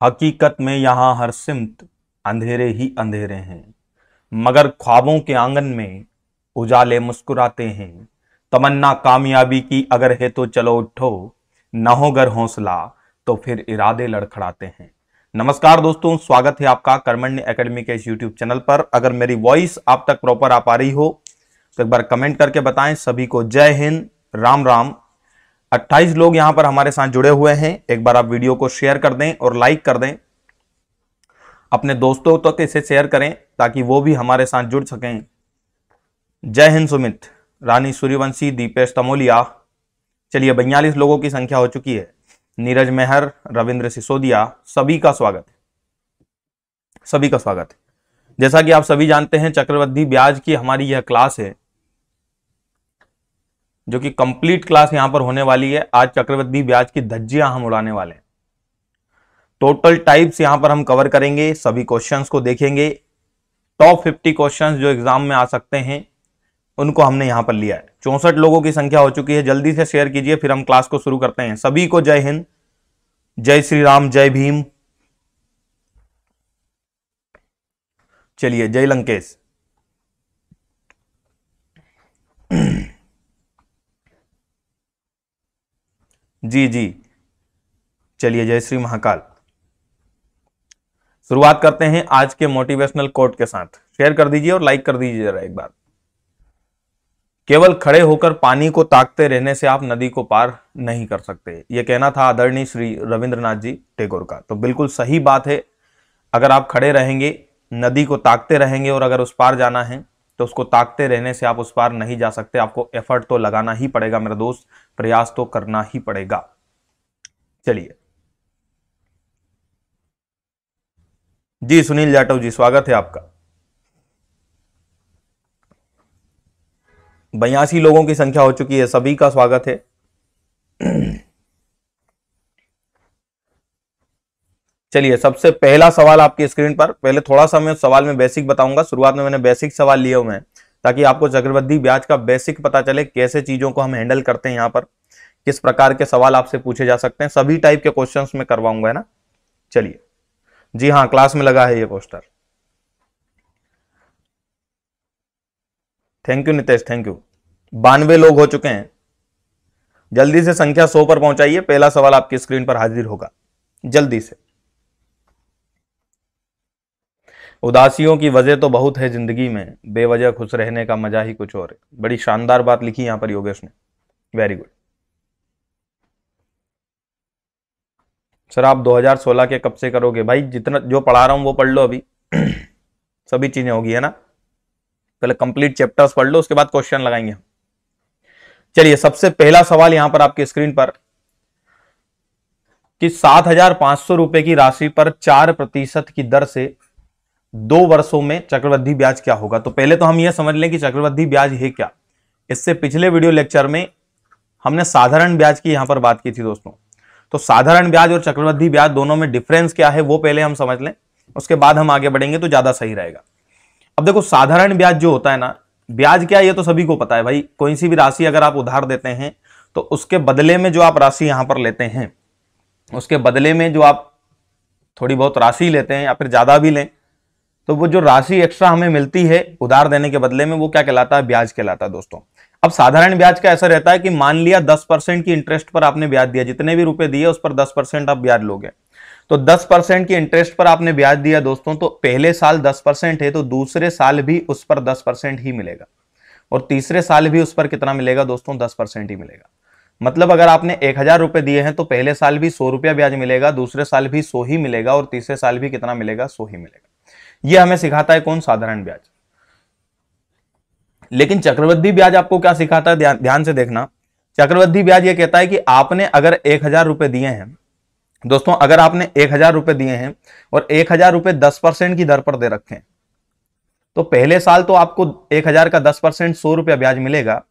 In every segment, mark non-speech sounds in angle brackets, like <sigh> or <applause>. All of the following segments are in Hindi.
हकीकत में यहाँ हर सिमत अंधेरे ही अंधेरे हैं। मगर ख्वाबों के आँगन में उजाले मुस्कुराते हैं। तमन्ना कामयाबी की अगर है तो चलो उठो, न हो गर हौसला तो फिर इरादे लड़खड़ाते हैं। नमस्कार दोस्तों, स्वागत है आपका कर्मण्य एकेडमी के इस यूट्यूब चैनल पर। अगर मेरी वॉइस आप तक प्रॉपर आ पा रही हो तो एक बार कमेंट करके बताएँ। सभी को जय हिंद, राम राम। 28 लोग यहाँ पर हमारे साथ जुड़े हुए हैं। एक बार आप वीडियो को शेयर कर दें और लाइक कर दें। अपने दोस्तों तक तो इसे शेयर करें ताकि वो भी हमारे साथ जुड़ सकें। जय हिंद सुमित, रानी सूर्यवंशी, दीपेश तमोलिया। चलिए, बयालीस लोगों की संख्या हो चुकी है। नीरज मेहर, रविंद्र सिसोदिया, सभी का स्वागत सभी का स्वागत है। जैसा कि आप सभी जानते हैं, चक्रवृद्धि ब्याज की हमारी यह क्लास है। जो कि कंप्लीट क्लास यहाँ पर होने वाली है। आज चक्रवृद्धि ब्याज की धज्जियाँ हम उड़ाने वाले हैं। टोटल टाइप्स यहाँ पर हम कवर करेंगे, सभी क्वेश्चंस को देखेंगे। टॉप 50 क्वेश्चंस जो एग्ज़ाम में आ सकते हैं, उनको हमने यहाँ पर लिया है। चौसठ लोगों की संख्या हो चुकी है। जल्दी से शेयर कीजिए, फिर हम क्लास को शुरू करते हैं। सभी को जय हिंद। जय श्री राम, जय भीम। चलिए, जय लंकेश। जी जी। चलिए, जय श्री महाकाल। शुरुआत करते हैं आज के मोटिवेशनल कोट के साथ। शेयर कर दीजिए और लाइक कर दीजिए जरा एक बार। केवल खड़े होकर पानी को ताकते रहने से आप नदी को पार नहीं कर सकते। यह कहना था आदरणीय श्री रविंद्रनाथ जी टैगोर का। तो बिल्कुल सही बात है। अगर आप खड़े रहेंगे, नदी को ताकते रहेंगे और अगर उस पार जाना है तो उसको ताकते रहने से आप उस पार नहीं जा सकते। आपको एफर्ट तो लगाना ही पड़ेगा मेरा दोस्त, प्रयास तो करना ही पड़ेगा। चलिए। जी, सुनील जाटव जी, स्वागत है आपका। बयासी लोगों की संख्या हो चुकी है, सभी का स्वागत है। चलिए, सबसे पहला सवाल आपकी स्क्रीन पर, पहले थोड़ा सा मैं सवाल में बेसिक बताऊँगा। शुरुआत में मैंने बेसिक सवाल लिए हुए हैं, ताकि आपको चक्रवृद्धि ब्याज का बेसिक पता चले कैसे चीज़ों को हम हैंडल करते हैं यहाँ पर, किस प्रकार के सवाल आपसे पूछे जा सकते हैं। सभी टाइप के क्वेश्चन में करवाऊँगा, है ना? चलिए। जी हाँ क्लास में लगा है ये poster thank you Nitesh thank you बानवे लोग हो चुके हैं। जल्दी से संख्या सौ पर पहुंचाइए, पहला सवाल आपकी स्क्रीन पर हाजिर होगा। जल्दी से। उदासियों की वजह तो बहुत है ज़िंदगी में। बेवजह खुश रहने का मज़ा ही कुछ और है। बड़ी शानदार बात लिखी यहाँ पर योगेश ने। वेरी गुड सर, आप 2016 के कब से करोगे? भाई, जितना जो पढ़ा रहा हूँ वो पढ़ लो अभी। <clears throat> सभी चीज़ें होगी, है ना? पहले कंप्लीट चैप्टर्स पढ़ लो, उसके बाद क्वेश्चन लगाएँगे चलिए, सबसे पहला सवाल यहाँ पर आपकी स्क्रीन पर। कि सात हज़ार पाँच सौ रुपए की राशि पर चार प्रतिशत की दर से दो वर्षों में चक्रवृद्धि ब्याज क्या होगा? तो पहले तो हम यह समझ लें कि चक्रवृद्धि ब्याज है क्या। इससे पिछले वीडियो लेक्चर में हमने साधारण ब्याज की यहाँ पर बात की थी दोस्तों। तो साधारण ब्याज और चक्रवृद्धि ब्याज दोनों में डिफरेंस क्या है वो पहले हम समझ लें, उसके बाद हम आगे बढ़ेंगे तो ज़्यादा सही रहेगा। अब देखो, साधारण ब्याज जो होता है ना, ब्याज क्या ये तो सभी को पता है भाई। कोई सी भी राशि अगर आप उधार देते हैं तो उसके बदले में जो आप राशि यहाँ पर लेते हैं, उसके बदले में जो आप थोड़ी बहुत राशि लेते हैं या फिर ज़्यादा भी लें तो वो जो राशि एक्स्ट्रा हमें मिलती है उधार देने के बदले में, वो क्या कहलाता है? ब्याज कहलाता है दोस्तों। अब साधारण ब्याज का ऐसा रहता है कि मान लिया दस परसेंट की इंटरेस्ट पर आपने ब्याज दिया, जितने भी रुपए दिए उस पर दस परसेंट आप ब्याज लोगे। तो दस परसेंट की इंटरेस्ट पर आपने ब्याज दिया दोस्तों तो पहले साल दस परसेंट है तो दूसरे साल भी उस पर दस परसेंट ही मिलेगा। और तीसरे साल भी उस पर कितना मिलेगा दोस्तों? दस परसेंट ही मिलेगा। मतलब अगर आपने एक हज़ार रुपए दिए हैं तो पहले साल भी सौ रुपया ब्याज मिलेगा, दूसरे साल भी सौ ही मिलेगा, और तीसरे साल भी कितना मिलेगा? सौ ही मिलेगा। यह हमें सिखाता है कौन साधारण ब्याज। लेकिन चक्रवृद्धि ब्याज आपको क्या सिखाता है? ध्यान से देखना। चक्रवृद्धि ब्याज यह कहता है कि आपने अगर एक हज़ार रुपए दिए हैं, दोस्तों, अगर आपने एक हज़ार रुपए दिए हैं और एक हज़ार रुपए दस परसेंट की दर पर दे रखे तो पहले साल तो आपको एक हज़ार का दस परसेंट सौ रुपया ब्याज मिलेगा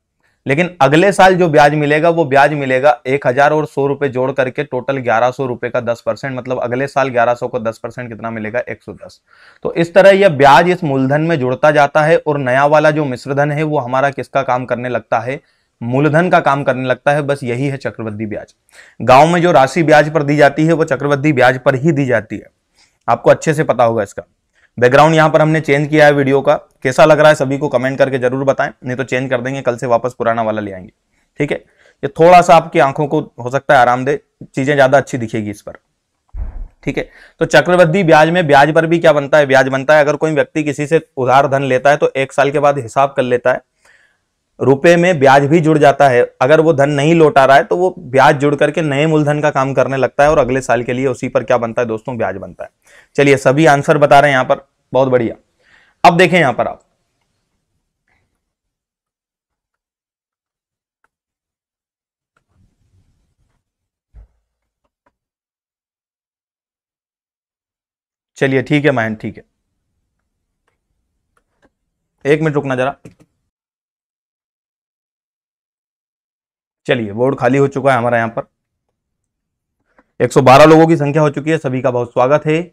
लेकिन अगले साल जो ब्याज मिलेगा, वो ब्याज मिलेगा एक हज़ार और सौ रुपए जोड़ करके टोटल ग्यारह सौ रुपए का दस परसेंट मतलब अगले साल ग्यारह सौ को दस परसेंट कितना मिलेगा? एक सौ दस। तो इस तरह यह ब्याज इस मूलधन में जुड़ता जाता है और नया वाला जो मिश्रधन है, वो हमारा किसका काम करने लगता है? मूलधन का काम करने लगता है, बस यही है चक्रवृद्धि ब्याज। गाँव में जो राशि ब्याज पर दी जाती है, वो चक्रवृद्धि ब्याज पर ही दी जाती है। आपको अच्छे से पता होगा इसका। बैकग्राउंड यहाँ पर हमने चेंज किया है वीडियो का। कैसा लग रहा है सभी को कमेंट करके ज़रूर बताएँ। नहीं तो चेंज कर देंगे, कल से वापस पुराना वाला ले आएँगे। ठीक है? ये थोड़ा सा आपकी आँखों को हो सकता है आराम दे। चीज़ें ज़्यादा अच्छी दिखेगी इस पर। ठीक है? तो चक्रवृद्धि ब्याज में, ब्याज पर भी क्या बनता है? ब्याज बनता है अगर कोई व्यक्ति किसी से उधार धन लेता है तो एक साल के बाद हिसाब कर लेता है। रुपए में ब्याज भी जुड़ जाता है। अगर वो धन नहीं लौटा रहा है तो वो ब्याज जुड़ करके नए मूलधन का काम करने लगता है और अगले साल के लिए उसी पर क्या बनता है दोस्तों? ब्याज बनता है। चलिए, सभी आंसर बता रहे हैं यहाँ पर। बहुत बढ़िया। अब देखें यहाँ पर आप। चलिए, ठीक है महन ठीक है। एक मिनट रुकना जरा। चलिए, बोर्ड खाली हो चुका है हमारा यहाँ पर। 112 लोगों की संख्या हो चुकी है, सभी का बहुत स्वागत है।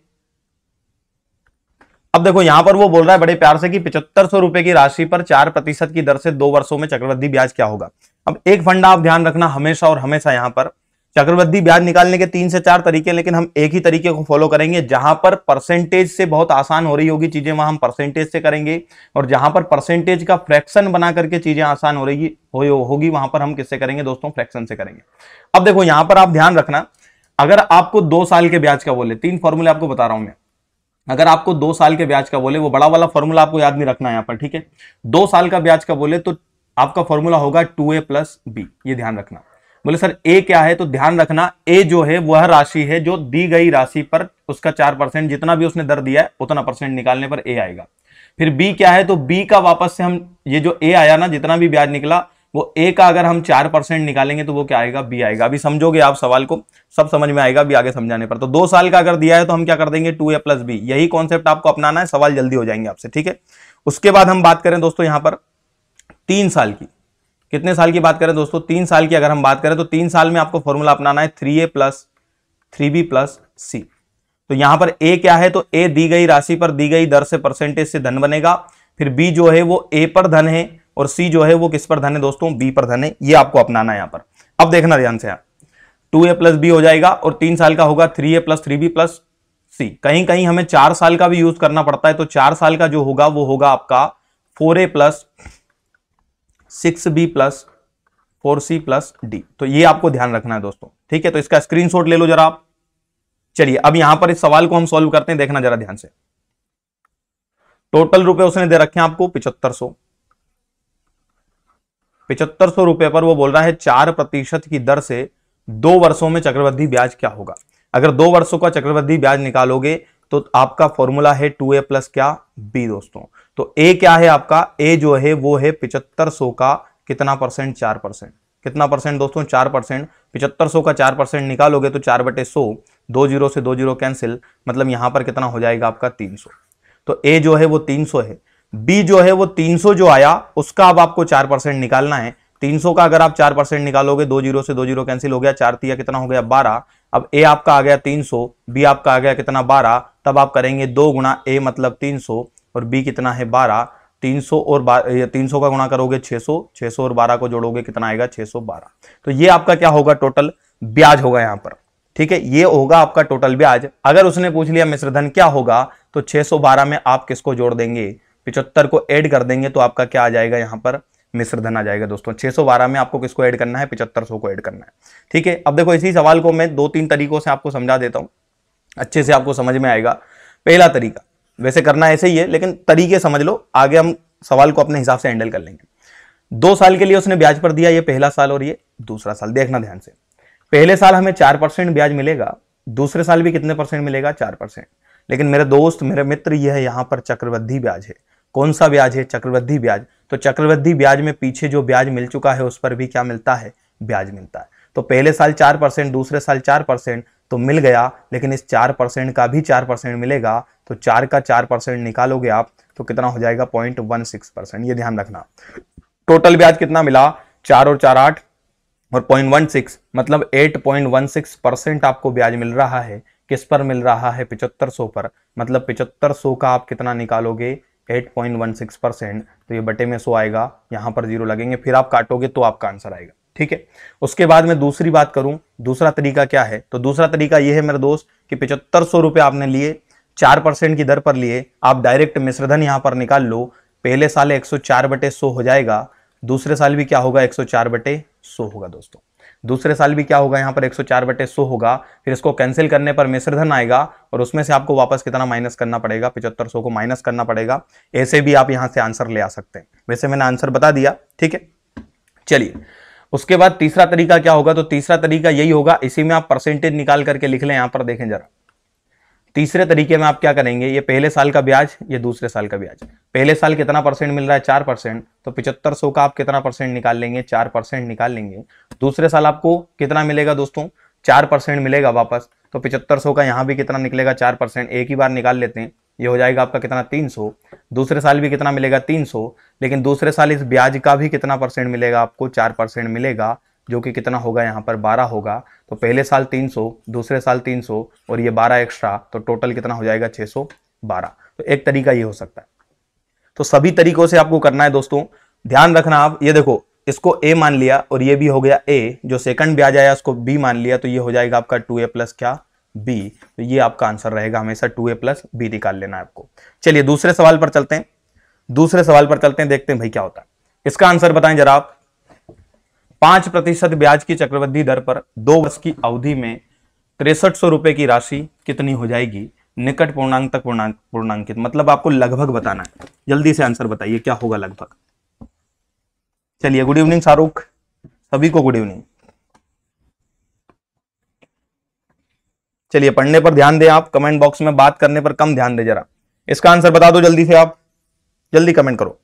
अब देखो, यहाँ पर वो बोल रहा है बड़े प्यार से कि पिछहत्तर सौ रुपए की राशि पर चार प्रतिशत की दर से दो वर्षों में चक्रवृद्धि ब्याज क्या होगा? अब एक फंडा आप ध्यान रखना हमेशा और हमेशा यहाँ पर। चक्रवृद्धि ब्याज निकालने के तीन से चार तरीके लेकिन हम एक ही तरीके को फॉलो करेंगे जहाँ पर परसेंटेज से बहुत आसान हो रही होगी चीज़ें वहाँ हम परसेंटेज से करेंगे और जहाँ पर परसेंटेज का फ्रैक्शन बना करके चीज़ें आसान हो रही होगी हो, होगी वहाँ पर हम किससे करेंगे दोस्तों फ्रैक्शन से करेंगे। अब देखो यहाँ पर आप ध्यान रखना अगर आपको दो साल के ब्याज का बोले तीन फॉर्मूले आपको बता रहा हूँ मैं अगर आपको दो साल के ब्याज का बोले वो बड़ा वाला फॉर्मूला आपको याद नहीं रखना है यहाँ पर ठीक है? दो साल का ब्याज का बोले तो आपका फॉर्मूला होगा टू ए प्लस बी ये ध्यान रखना। बोले, सर ए क्या है? तो ध्यान रखना ए जो है, वह राशि है जो दी गई राशि पर उसका चार परसेंट जितना भी उसने दर दिया है, उतना परसेंट निकालने पर ए आएगा। फिर बी क्या है? तो बी का वापस से हम, ये जो ए आया ना, जितना भी ब्याज निकला, वो ए का अगर हम चार परसेंट निकालेंगे तो वो क्या आएगा? बी आएगा। अभी समझोगे आप सवाल को, सब समझ में आएगा भी आगे समझाने पर। तो दो साल का अगर दिया है तो हम क्या कर देंगे? टू ए प्लस बी यही कॉन्सेप्ट आपको अपनाना है, सवाल जल्दी हो जाएँगे आपसे, ठीक है? उसके बाद हम बात करें दोस्तों यहाँ पर, तीन साल की। कितने साल की बात करें दोस्तों? तीन साल की अगर हम बात करें तो तीन साल में आपको फॉर्मूला अपनाना है three A plus three B plus C तो यहाँ पर ए क्या है? तो ए दी गई राशि पर दी गई दर से परसेंटेज से धन बनेगा। फिर बी जो है वो ए पर धन है और सी जो है वो किस पर धन है दोस्तों? बी पर धन है। ये आपको अपनाना है यहाँ पर। अब देखना ध्यान से टू ए प्लस बी हो जाएगा और तीन साल का होगा three A plus three B plus C कहीं कहीं हमें चार साल का भी यूज़ करना पड़ता है तो चार साल का जो होगा, वो होगा आपका four A plus six B plus, four C plus, D. तो ये आपको ध्यान रखना है दोस्तों, ठीक है? तो इसका स्क्रीनशॉट ले लो जरा आप। चलिए, अब यहाँ पर इस सवाल को हम सॉल्व करते हैं, देखना जरा ध्यान से। टोटल रुपए उसने दे रखे हैं आपको पिछहत्तर सौ। पिछहत्तर सौ रुपए पर वो बोल रहा है, चार प्रतिशत की दर से दो वर्षों में चक्रवृद्धि ब्याज क्या होगा? अगर दो वर्षों का चक्रवृद्धि ब्याज निकालोगे तो आपका फॉर्मूला है टू ए प्लस क्या? बी दोस्तों। तो ए क्या है आपका? ए जो है, वो है पिचहत्तर का कितना परसेंट? चार परसेंट। कितना परसेंट दोस्तों? चार परसेंट। पिचहत्तर सौ का चार परसेंट निकालोगे तो चार बटे सौ, दो ज़ीरो से दो ज़ीरो कैंसिल मतलब यहाँ पर कितना हो जाएगा आपका? तीन सौ। तो ए जो है, वो तीन सौ है। बी जो है, वो तीन सौ जो आया, उसका अब आपको चार परसेंट निकालना है। तीन सौ का अगर आप चार परसेंट निकालोगे, दो ज़ीरो से दो ज़ीरो कैंसिल हो गया, चार तिया कितना हो गया? बारह। अब ए आपका आ गया तीन सौ बी आपका आ गया कितना? बारह। तब आप करेंगे दो गुना ए मतलब तीन सौ। और बी कितना है बारह? तीन सौ और तीन सौ का गुणा करोगे छह सौ सौ और बारह को जोड़ोगे कितना आएगा? छह सौ बारह। तो ये आपका क्या होगा? टोटल ब्याज होगा यहाँ पर। ठीक है? ये होगा आपका टोटल ब्याज। अगर उसने पूछ लिया मिश्रधन क्या होगा? तो 612 में आप किसको जोड़ देंगे? पिछहत्तर को ऐड कर देंगे तो आपका क्या आ जाएगा यहाँ पर? मिश्रधन आ जाएगा दोस्तों। 612 में आपको किसको ऐड करना है? पिछहत्तर को ऐड करना है। ठीक है? अब देखो, इसी सवाल को मैं दो तीन तरीकों से आपको समझा देता हूँ। अच्छे से आपको समझ में आएगा। पहला तरीका वैसे करना ऐसे ही है, लेकिन तरीके समझ लो, आगे हम सवाल को अपने हिसाब से हैंडल कर लेंगे। दो साल के लिए उसने ब्याज पर दिया, ये पहला साल और ये दूसरा साल, देखना ध्यान से। पहले साल हमें चार परसेंट ब्याज मिलेगा, दूसरे साल भी कितने परसेंट मिलेगा? चार परसेंट। लेकिन मेरे दोस्त, मेरे मित्र, यह है यहाँ पर चक्रवृद्धि ब्याज है। कौन सा ब्याज है? चक्रवृद्धि ब्याज। तो चक्रवृद्धि ब्याज में पीछे जो ब्याज मिल चुका है, उस पर भी क्या मिलता है? ब्याज मिलता है। तो पहले साल चार परसेंट, दूसरे साल चार परसेंट तो मिल गया, लेकिन इस चार परसेंट का भी चार परसेंट मिलेगा तो चार का चार परसेंट निकालोगे आप तो कितना हो जाएगा पॉइंट वन सिक्स परसेंट, ये ध्यान रखना। टोटल ब्याज कितना मिला? चार और चार आठ और पॉइंट वन सिक्स मतलब eight point one six percent आपको ब्याज मिल रहा है। किस पर मिल रहा है? पिचहत्तर सौ पर। मतलब पिचहत्तर सौ का आप कितना निकालोगे? 8.16 परसेंट तो ये बटे में सौ आएगा, यहाँ पर ज़ीरो लगेंगे, फिर आप काटोगे तो आपका आंसर आएगा। ठीक है? उसके बाद में दूसरी बात करूँ, दूसरा तरीका क्या है? तो दूसरा तरीका यह है मेरे दोस्त कि पिछहत्तर सौ रुपए आपने लिए, चार परसेंट की दर पर लिए, आप डायरेक्ट मिश्रधन यहाँ पर निकाल लो, पहले साल एक सौ चार बटे सौ हो जाएगा, दूसरे साल भी क्या होगा, एक सौ चार बटे सौ होगा दोस्तों। दूसरे साल भी क्या होगा, यहाँ पर 104 बटे सौ होगा, फिर इसको कैंसिल करने पर मिश्रधन आएगा, और उसमें से आपको वापस कितना माइनस करना पड़ेगा पिछहत्तर सौ को माइनस करना पड़ेगा, ऐसे भी आप यहाँ से आंसर ले आ सकते हैं। वैसे मैंने आंसर बता दिया, ठीक है? चलिए उसके बाद तीसरा तरीका क्या होगा? तो तीसरा तरीका यही होगा, इसी में आप परसेंटेज निकाल करके लिख लें, यहाँ पर देखें जरा। तीसरे तरीके में आप क्या करेंगे? ये पहले साल का ब्याज, ये दूसरे साल का ब्याज। पहले साल कितना परसेंट मिल रहा है? चार परसेंट तो पिछहत्तर सौ का आप कितना परसेंट निकाल लेंगे? चार परसेंट निकाल लेंगे। दूसरे साल आपको कितना मिलेगा दोस्तों? चार परसेंट मिलेगा वापस। तो पिछहत्तर सौ का यहाँ भी कितना निकलेगा? चार परसेंट एक ही बार निकाल लेते हैं। ये हो जाएगा आपका कितना? तीन सौ। दूसरे साल भी कितना मिलेगा? तीन सौ। लेकिन दूसरे साल इस ब्याज का भी कितना परसेंट मिलेगा आपको? चार परसेंट मिलेगा, जो कि कितना होगा? यहाँ पर बारह होगा। तो पहले साल तीन सौ, दूसरे साल तीन सौ और ये बारह एक्स्ट्रा तो टोटल कितना हो जाएगा? छह सौ बारह। तो एक तरीका ये हो सकता है। तो सभी तरीकों से आपको करना है दोस्तों। ध्यान रखना आप, ये देखो, इसको ए मान लिया और ये भी हो गया ए जो सेकंड ब्याज आया उसको बी मान लिया तो ये हो जाएगा आपका टू ए प्लस क्या? बी तो ये आपका आंसर रहेगा हमेशा टू ए प्लस बी निकाल लेना है आपको। चलिए दूसरे सवाल पर चलते हैं। दूसरे सवाल पर चलते हैं, देखते हैं भाई क्या होता है। इसका आंसर बताएँ जरा आप। पाँच प्रतिशत ब्याज की चक्रवृद्धि दर पर दो वर्ष की अवधि में तिरसठ सौ रुपए की राशि कितनी हो जाएगी? निकट पूर्णांक तक पूर्णांक पूर्णांकित। मतलब आपको लगभग बताना है। जल्दी से आंसर बताइए, क्या होगा लगभग? चलिए, गुड इवनिंग शाहरुख सभी को गुड इवनिंग। चलिए, पढ़ने पर ध्यान दें आप कमेंट बॉक्स में बात करने पर कम ध्यान दे जरा। इसका आंसर बता दो जल्दी से आप। जल्दी कमेंट करो।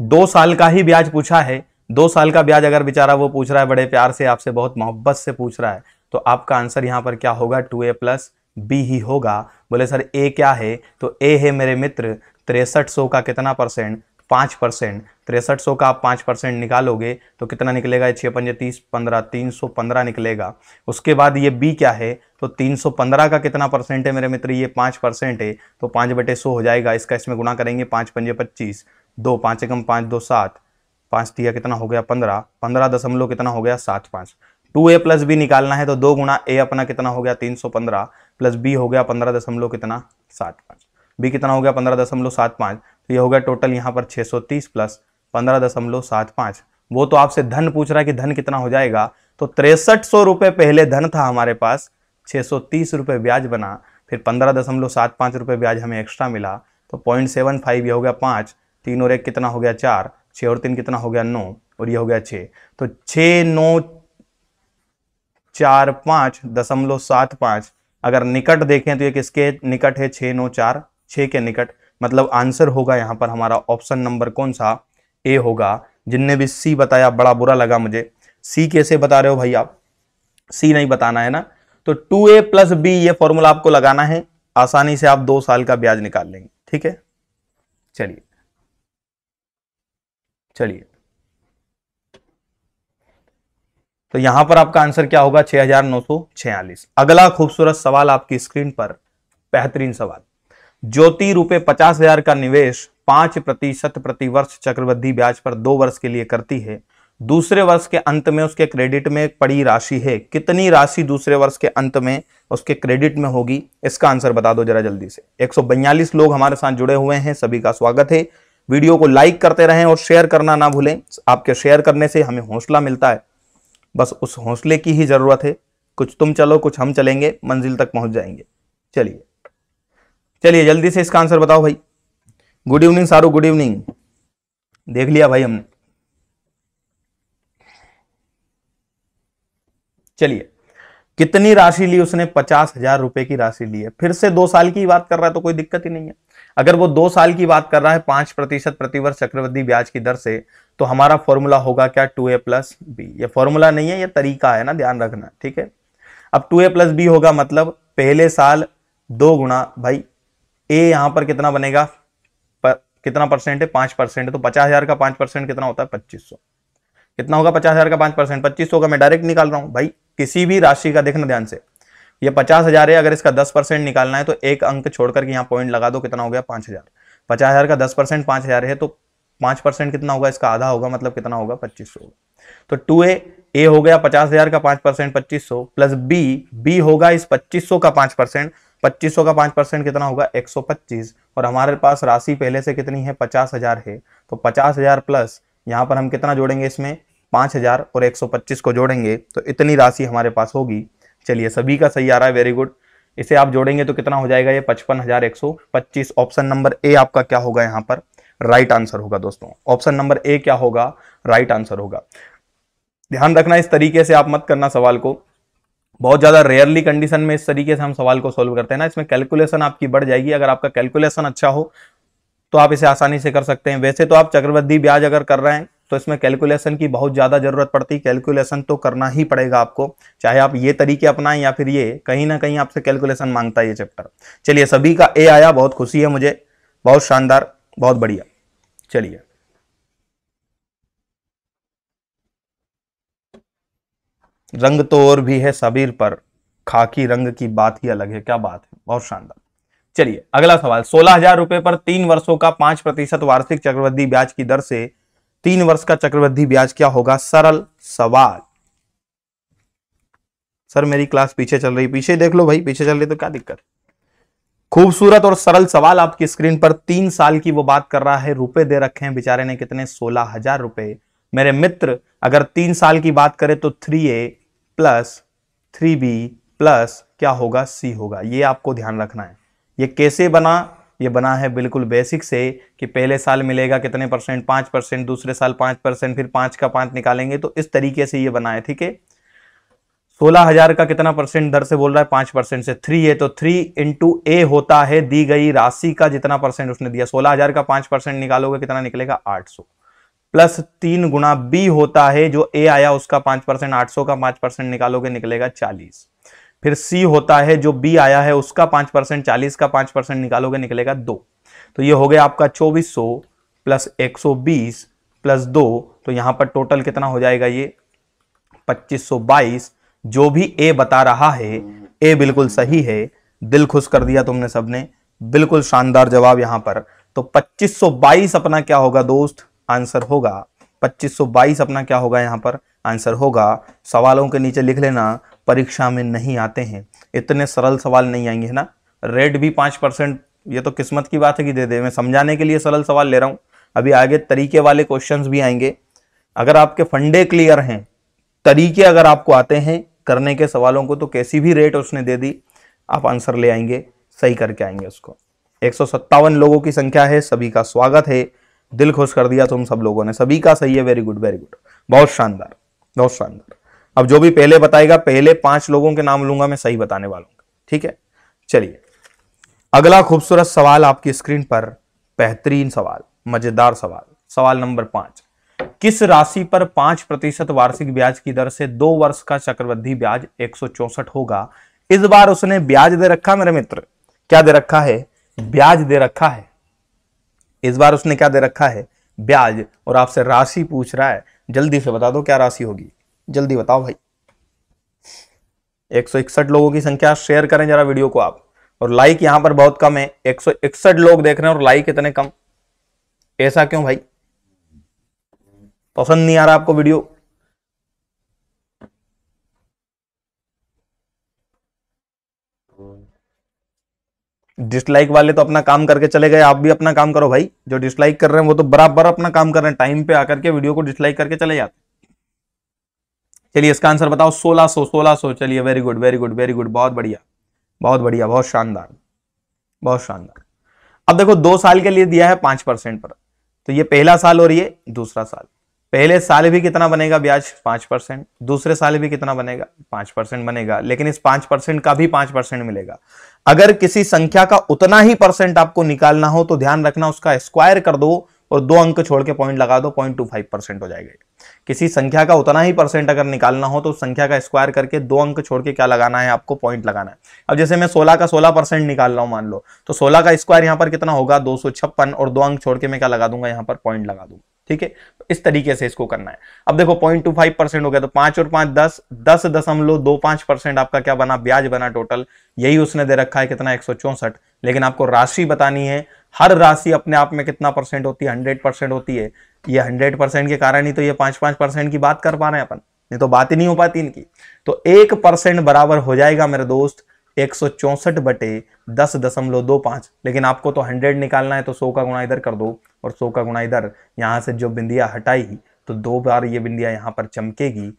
दो साल का ही ब्याज पूछा है। दो साल का ब्याज अगर बेचारा वो पूछ रहा है, बड़े प्यार से, आपसे बहुत मोहब्बत से पूछ रहा है तो आपका आंसर यहाँ पर क्या होगा? टू ए प्लस बी ही होगा। बोले, सर, ए क्या है? तो ए है मेरे मित्र, तिरसठ सौ का कितना परसेंट। पाँच परसेंट, तिरसठ सौ का आप पाँच परसेंट निकालोगे तो कितना निकलेगा? छः पंजे तीस, पंद्रह, तीन सौ पंद्रह निकलेगा। उसके बाद ये बी क्या है? तो तीन सौ पंद्रह का कितना परसेंट है मेरे मित्र? ये पाँच परसेंट है तो पाँच बटे सौ हो जाएगा। इसका इसमें गुणा करेंगे पाँच पंजे पच्चीस, दो पाँच एकम पाँच, दो सात, पाँच दिया कितना हो गया? पंद्रह पंद्रह दशमलव कितना हो गया? सात पाँच। टू ए प्लस बी निकालना है तो दो गुणा ए अपना कितना हो गया? तीन सौ पंद्रह, प्लस बी हो गया पंद्रह दशमलव कितना? सात पाँच। बी कितना हो गया? पंद्रह दशमलव सात पाँच। तो ये हो गया टोटल यहाँ पर छः सौ तीस प्लस पंद्रह दशमलव सात वो तो आपसे धन पूछ रहा है कि धन कितना हो जाएगा। तो तिरसठ सौ रुपये पहले धन था हमारे पास छः सौ तीस रुपये ब्याज बना, फिर पंद्रह दशमलव सात पाँच रुपये ब्याज हमें एक्स्ट्रा मिला। तो पॉइंट सेवन फाइव ये हो गया पाँच, तीन और एक कितना हो गया चार छः और तीन कितना हो गया नौ और ये हो गया छः तो छः नौ चार पाँच दशमलव सात पाँच। अगर निकट देखें तो ये किसके निकट है? छः नौ चार छः के निकट। मतलब आंसर होगा यहाँ पर हमारा ऑप्शन नंबर कौन सा? ए होगा। जिनने भी सी बताया, बड़ा बुरा लगा मुझे। सी कैसे बता रहे हो भाई आप? सी नहीं बताना है ना? तो टू ए प्लस बी, ये फॉर्मूला आपको लगाना है। आसानी से आप दो साल का ब्याज निकाल लेंगे। ठीक है? चलिए। चलिए। तो यहाँ पर आपका आंसर क्या होगा? छह हज़ार नौ सौ छियालीस। अगला खूबसूरत सवाल आपकी स्क्रीन पर। बेहतरीन सवाल। ज्योति रुपए पचास हज़ार का निवेश पाँच प्रतिशत प्रति वर्ष चक्रवृद्धि ब्याज पर दो वर्ष के लिए करती है। दूसरे वर्ष के अंत में उसके क्रेडिट में पड़ी राशि है। कितनी राशि दूसरे वर्ष के अंत में उसके क्रेडिट में होगी, इसका आंसर बता दो जरा जल्दी से। एक सौ बयालीस लोग हमारे साथ जुड़े हुए हैं, सभी का स्वागत है। वीडियो को लाइक करते रहें और शेयर करना ना भूलें। आपके शेयर करने से हमें हौसला मिलता है। बस उस हौसले की ही ज़रूरत है। कुछ तुम चलो, कुछ हम चलेंगे, मंजिल तक पहुँच जाएँगे। चलिए। चलिए, जल्दी से इसका आंसर बताओ भाई। Good evening Saru good evening देख लिया भाई हमने। चलिए, कितनी राशि ली उसने? पचास हज़ार रुपए की राशि ली है। फिर से दो साल की बात कर रहा है तो कोई दिक्कत ही नहीं है। अगर वो दो साल की बात कर रहा है, पाँच प्रतिशत प्रतिवर्ष चक्रवृद्धि ब्याज की दर से तो हमारा फॉर्मूला होगा क्या? Two A plus B. ये फॉर्मूला नहीं है, ये तरीका है ना, ध्यान रखना, ठीक है? अब टू ए प्लस बी होगा मतलब पहले साल दो गुणा, भाई ए यहाँ पर कितना बनेगा? पर, कितना परसेंट है? पाँच परसेंट तो पचास हज़ार का पाँच परसेंट कितना होता है? पच्चीस सौ। कितना होगा पचास हज़ार का पाँच परसेंट पच्चीस सौ का मैं डायरेक्ट निकाल रहा हूँ। भाई किसी भी राशि का देखना ध्यान से। ये पचास हज़ार है अगर इसका दस परसेंट निकालना है तो एक अंक छोड़ करके यहाँ पॉइंट लगा दो कितना हो गया? पाँच हज़ार। पचास हज़ार का दस परसेंट पाँच हज़ार है तो पाँच परसेंट कितना होगा? इसका आधा होगा मतलब कितना होगा? पच्चीस सौ तो टू ए ए हो गया पचास हज़ार का पाँच परसेंट पच्चीस सौ। प्लस बी बी होगा इस पच्चीस सौ का पाँच परसेंट पच्चीस का पाँच परसेंट कितना होगा? एक सौ पच्चीस। और हमारे पास राशि पहले से कितनी है? पचास हज़ार है। तो पचास हज़ार प्लस यहाँ पर हम कितना जोड़ेंगे इसमें? पाँच हज़ार और एक सौ पच्चीस को जोड़ेंगे तो इतनी राशि हमारे पास होगी। चलिए, सभी का सही आ रहा है वेरी गुड इसे आप जोड़ेंगे तो कितना हो जाएगा ये? पचपन हज़ार एक सौ पच्चीस। ऑप्शन नंबर ए आपका क्या होगा यहाँ पर? राइट आंसर होगा दोस्तों। ऑप्शन नंबर ए क्या होगा? राइट आंसर होगा। ध्यान रखना इस तरीके से आप मत करना सवाल को। बहुत ज़्यादा रेयरली कंडीशन में इस तरीके से हम सवाल को सोल्व करते हैं ना, इसमें कैलकुलेशन आपकी बढ़ जाएगी। अगर आपका कैलकुलेशन अच्छा हो तो आप इसे आसानी से कर सकते हैं। वैसे तो आप चक्रवृद्धि ब्याज अगर कर रहे हैं तो इसमें कैलकुलेशन की बहुत ज़्यादा ज़रूरत पड़ती। है कैलकुलेशन तो करना ही पड़ेगा आपको, चाहे आप ये तरीके अपनाएँ या फिर ये, कहीं ना कहीं आपसे कैलकुलेशन माँगता है ये चैप्टर चलिए, सभी का ए आया, बहुत खुशी है मुझे, बहुत शानदार, बहुत बढ़िया। चलिए। रंग तो और भी है सबीर पर खाकी रंग की बात ही अलग है। क्या बात है? बहुत शानदार। चलिए, अगला सवाल। सोलह हज़ार रुपए पर तीन वर्षों का पाँच प्रतिशत वार्षिक चक्रवृद्धि ब्याज की दर से तीन वर्ष का चक्रवृद्धि ब्याज क्या होगा? सरल सवाल। सर, मेरी क्लास पीछे चल रही। पीछे देख लो भाई, पीछे चल रही तो क्या दिक्कत खूबसूरत और सरल सवाल आपकी स्क्रीन पर। तीन साल की वो बात कर रहा है, रुपए दे रखे हैं बेचारे ने कितने? सोलह हज़ार रुपए। मेरे मित्र, अगर तीन साल की बात करें तो three A plus three B plus क्या होगा? सी होगा। ये आपको ध्यान रखना है। ये कैसे बना? ये बना है बिल्कुल बेसिक से कि पहले साल मिलेगा कितने परसेंट? पाँच परसेंट, दूसरे साल पाँच परसेंट, फिर पाँच का पाँच निकालेंगे तो इस तरीके से ये बना है, ठीक है? सोलह हज़ार का कितना परसेंट दर से बोल रहा है? पाँच परसेंट से थ्री है तो थ्री इंटू ए होता है दी गई राशि का जितना परसेंट उसने दिया। सोलह हज़ार का पाँच परसेंट निकालोगे कितना निकलेगा? आठ सौ। प्लस तीन गुना बी होता है, जो ए आया उसका पाँच परसेंट, आठ सौ का पाँच परसेंट निकालोगे, निकलेगा चालीस। फिर सी होता है, जो बी आया है उसका पाँच परसेंट, चालीस का पाँच परसेंट निकालोगे, निकलेगा दो। तो ये हो गया आपका चौबीस सौ प्लस एक सौ बीस प्लस दो तो यहाँ पर टोटल कितना हो जाएगा ये? पच्चीस सौ बाईस। जो भी ए बता रहा है, ए बिल्कुल सही है, दिल खुश कर दिया तुमने सबने, बिल्कुल शानदार जवाब यहाँ पर। तो 2522 अपना क्या होगा दोस्त? आंसर होगा। 2522 अपना क्या होगा यहाँ पर? आंसर होगा। सवालों के नीचे लिख लेना, परीक्षा में नहीं आते हैं। इतने सरल सवाल नहीं आएँगे, है ना? रेड भी पाँच परसेंट, ये तो किस्मत की बात है कि दे दे। मैं समझाने के लिए सरल सवाल ले रहा हूँ। अभी आगे तरीके वाले क्वेश्चंस भी आएँगे। अगर आपके फंडे क्लियर हैं, तरीके अगर आपको आते हैं करने के सवालों को तो कैसी भी रेट उसने दे दी, आप आंसर ले आएँगे, सही करके आएँगे उसको। एक सौ सत्तावन लोगों की संख्या है, सभी का स्वागत है। दिल खुश कर दिया तुम सब लोगों ने। सभी का सही है। वेरी गुड वेरी गुड बहुत शानदार बहुत शानदार। अब जो भी पहले बताएगा, पहले पाँच लोगों के नाम लूँगा, मैं सही बताने वालों ठीक है? चलिए। अगला खूबसूरत सवाल आपकी स्क्रीन पर। बेहतरीन सवाल, मज़ेदार सवाल। सवाल नंबर पाँच। किस राशि पर पाँच प्रतिशत वार्षिक ब्याज की दर से दो वर्ष का चक्रवृद्धि ब्याज एक होगा? इस बार उसने ब्याज दे रखा मेरे मित्र। क्या दे रखा है? ब्याज दे रखा है। इस बार उसने क्या दे रखा है? ब्याज। और आपसे राशि पूछ रहा है। जल्दी से बता दो क्या राशि होगी। जल्दी बताओ भाई। एक सौ इकसठ लोगों की संख्या। शेयर करें जरा वीडियो को आप। और लाइक यहाँ पर बहुत कम है। एक सौ इकसठ लोग देख रहे हैं और लाइक इतने कम। ऐसा क्यों भाई? पसंद नहीं आ रहा आपको वीडियो? डिसलाइक वाले तो अपना काम करके चले गए, आप भी अपना काम करो भाई। जो डिसलाइक कर रहे हैं वो तो बराबर अपना काम कर रहे हैं टाइम पे आकर के वीडियो को डिसलाइक करके चले जाते चलिए, इसका आंसर बताओ 1600 1600 चलिए very good very good very good बहुत बढ़िया बहुत बढ़िया, बहुत शानदार बहुत शानदार। अब देखो, दो साल के लिए दिया है पाँच परसेंट पर तो ये पहला साल और ये दूसरा साल। पहले साल भी कितना बनेगा ब्याज? पाँच परसेंट। दूसरे साल भी कितना बनेगा? पाँच परसेंट बनेगा, लेकिन इस पाँच परसेंट का भी पाँच परसेंट मिलेगा। अगर किसी संख्या का उतना ही परसेंट आपको निकालना हो तो ध्यान रखना उसका स्क्वायर कर दो और दो अंक छोड़ के पॉइंट लगा दो, पॉइंट टू फाइव परसेंट हो जाएगा। किसी संख्या का उतना ही परसेंट अगर निकालना हो तो संख्या का स्क्वायर करके दो अंक छोड़ के क्या लगाना है आपको? पॉइंट लगाना है। अब जैसे मैं 16 का 16 परसेंट निकाल रहा हूँ, मान लो तो 16 का स्क्वायर यहाँ पर कितना होगा? दो सौ छप्पन, और दो अंक छोड़ के मैं क्या लगा दूँगा? यहाँ पर पॉइंट लगा दूँगा। ठीक है? इस तरीके से इसको करना है। अब देखो, पॉइंट टू फाइव परसेंट हो गया तो पाँच और पाँच दस दस दशमलव दो पाँच परसेंट आपका क्या बना? ब्याज बना टोटल यही उसने दे रखा है कितना? एक सौ चौसठ। लेकिन आपको राशि बतानी है। हर राशि अपने आप में कितना परसेंट होती है? हंड्रेड परसेंट होती है। ये हंड्रेड परसेंट के कारण ही तो ये पाँच पाँच परसेंट की बात कर पा रहे हैं अपन। नहीं तो बात ही नहीं हो पाती इनकी। तो एक परसेंट बराबर हो जाएगा मेरे दोस्त। एक सौ चौसठ बटे दस दशमलव दो पाँच। लेकिन आपको तो हंड्रेड निकालना है तो सौ का गुणा इधर कर दो और सौ का गुणा इधर। यहाँ से जो बिंदिया हटाई तो दो बार ये बिंदिया यहाँ पर चमकेगी।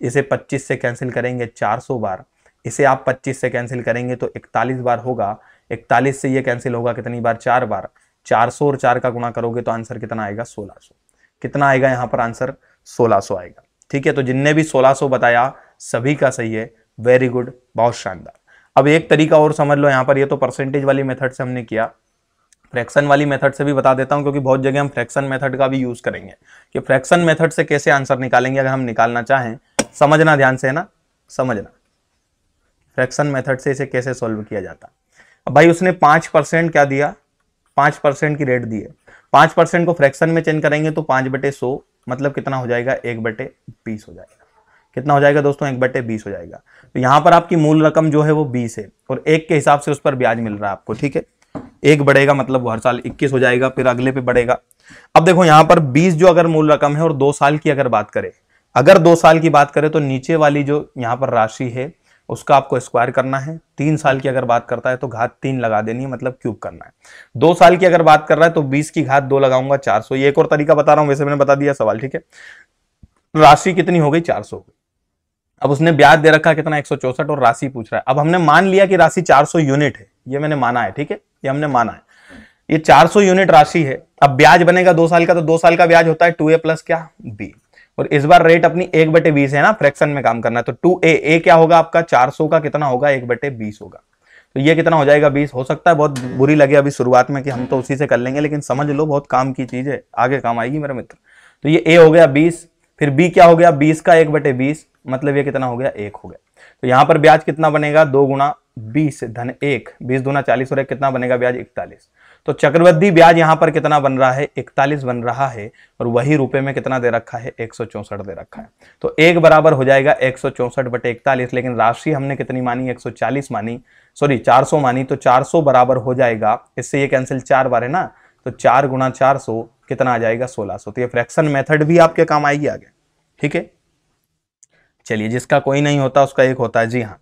इसे 25 से कैंसिल करेंगे 400 बार। इसे आप 25 से कैंसिल करेंगे तो 41 बार होगा। 41 से ये कैंसिल होगा कितनी बार? चार बार। 400 और चार का गुणा करोगे तो आंसर कितना आएगा? 1600 कितना आएगा यहाँ पर? आंसर 1600 आएगा। ठीक है तो जिनने भी 1600 बताया, सभी का सही है। वेरी गुड, बहुत शानदार। अब एक तरीका और समझ लो यहाँ पर, ये तो परसेंटेज वाली मेथड से हमने किया। फ्रैक्शन वाली मेथड से भी बता देता हूँ, क्योंकि बहुत जगह हम फ्रैक्शन मेथड का भी यूज़ करेंगे। कि फ्रैक्शन मेथड से कैसे आंसर निकालेंगे, अगर हम निकालना चाहें, समझना ध्यान से है ना? समझना। फ्रैक्शन मेथड से इसे कैसे सोल्व किया जाता? अब भाई उसने पाँच परसेंट क्या दिया? पाँच परसेंट की रेट दी है। पाँच परसेंट को फ्रैक्शन में चेंज करेंगे तो पाँच बटे सौ मतलब कितना हो जाएगा? एक बटे बीस हो जाएगा। कितना हो जाएगा दोस्तों? एक बटे बीस हो जाएगा। तो यहाँ पर आपकी मूल रकम जो है वो बीस है और एक के हिसाब से उस पर ब्याज मिल रहा है आपको, ठीक है? एक बढ़ेगा मतलब वो हर साल इक्कीस हो जाएगा, फिर अगले पे बढ़ेगा। अब देखो, यहाँ पर बीस जो अगर मूल रकम है और दो साल की अगर बात करें, अगर दो साल की बात करें तो नीचे वाली जो यहाँ पर राशि है, उसका आपको स्क्वायर करना है। तीन साल की अगर बात करता है तो घात तीन लगा देनी है मतलब क्यूब करना है। दो साल की अगर बात कर रहा है तो बीस की घात दो लगाऊँगा, चार सौ। ये एक और तरीका बता रहा हूँ, वैसे मैंने बता दिया सवाल, ठीक है? राशि कितनी हो गई? चार सौ अब उसने ब्याज दे रखा कितना? एक और राशि पूछ रहा है। अब हमने मान लिया कि राशि 400 यूनिट है। ये मैंने माना है, ठीक है? ये हमने माना है। ये 400 यूनिट राशि है। अब ब्याज बनेगा दो साल का तो दो साल का ब्याज होता है टू प्लस क्या? बी। और इस बार रेट अपनी एक बटे बीस है ना फ्रैक्शन में काम करना है। तो टू ए ए क्या होगा आपका? 400 का कितना होगा? एक बटे बीस होगा। तो ये कितना हो जाएगा? बीस। हो सकता है, बहुत बुरी लगे अभी शुरुआत में कि हम तो उसी से कर लेंगे, लेकिन समझ लो, बहुत काम की चीज़ है। आगे काम आएगी मेरे मित्र। तो ये ए हो गया बीस। फिर बी क्या हो गया? बीस का एक बटे बीस मतलब ये कितना हो गया? एक हो गया। तो यहाँ पर ब्याज कितना बनेगा? दो गुना बीस धन एक, बीस दुना चालीस और एक कितना बनेगा? ब्याज इकतालीस। तो चक्रवृद्धि ब्याज यहाँ पर कितना बन रहा है? इकतालीस बन रहा है और वही रुपए में कितना दे रखा है? एक दे रखा है। तो एक बराबर हो जाएगा एक सौ चौसठ बटे इकतालीस, लेकिन राशि हमने कितनी मानी? 140 मानी। सॉरी 400 मानी तो 400 बराबर हो जाएगा। इससे ये कैंसिल चार बार है ना? तो चार गुना चार सौ कितना आ जाएगा 1600 तो ये फ्रैक्शन मेथड भी आपके काम आएगी आगे, ठीक है? चलिए, जिसका कोई नहीं होता, उसका एक होता है। जी हाँ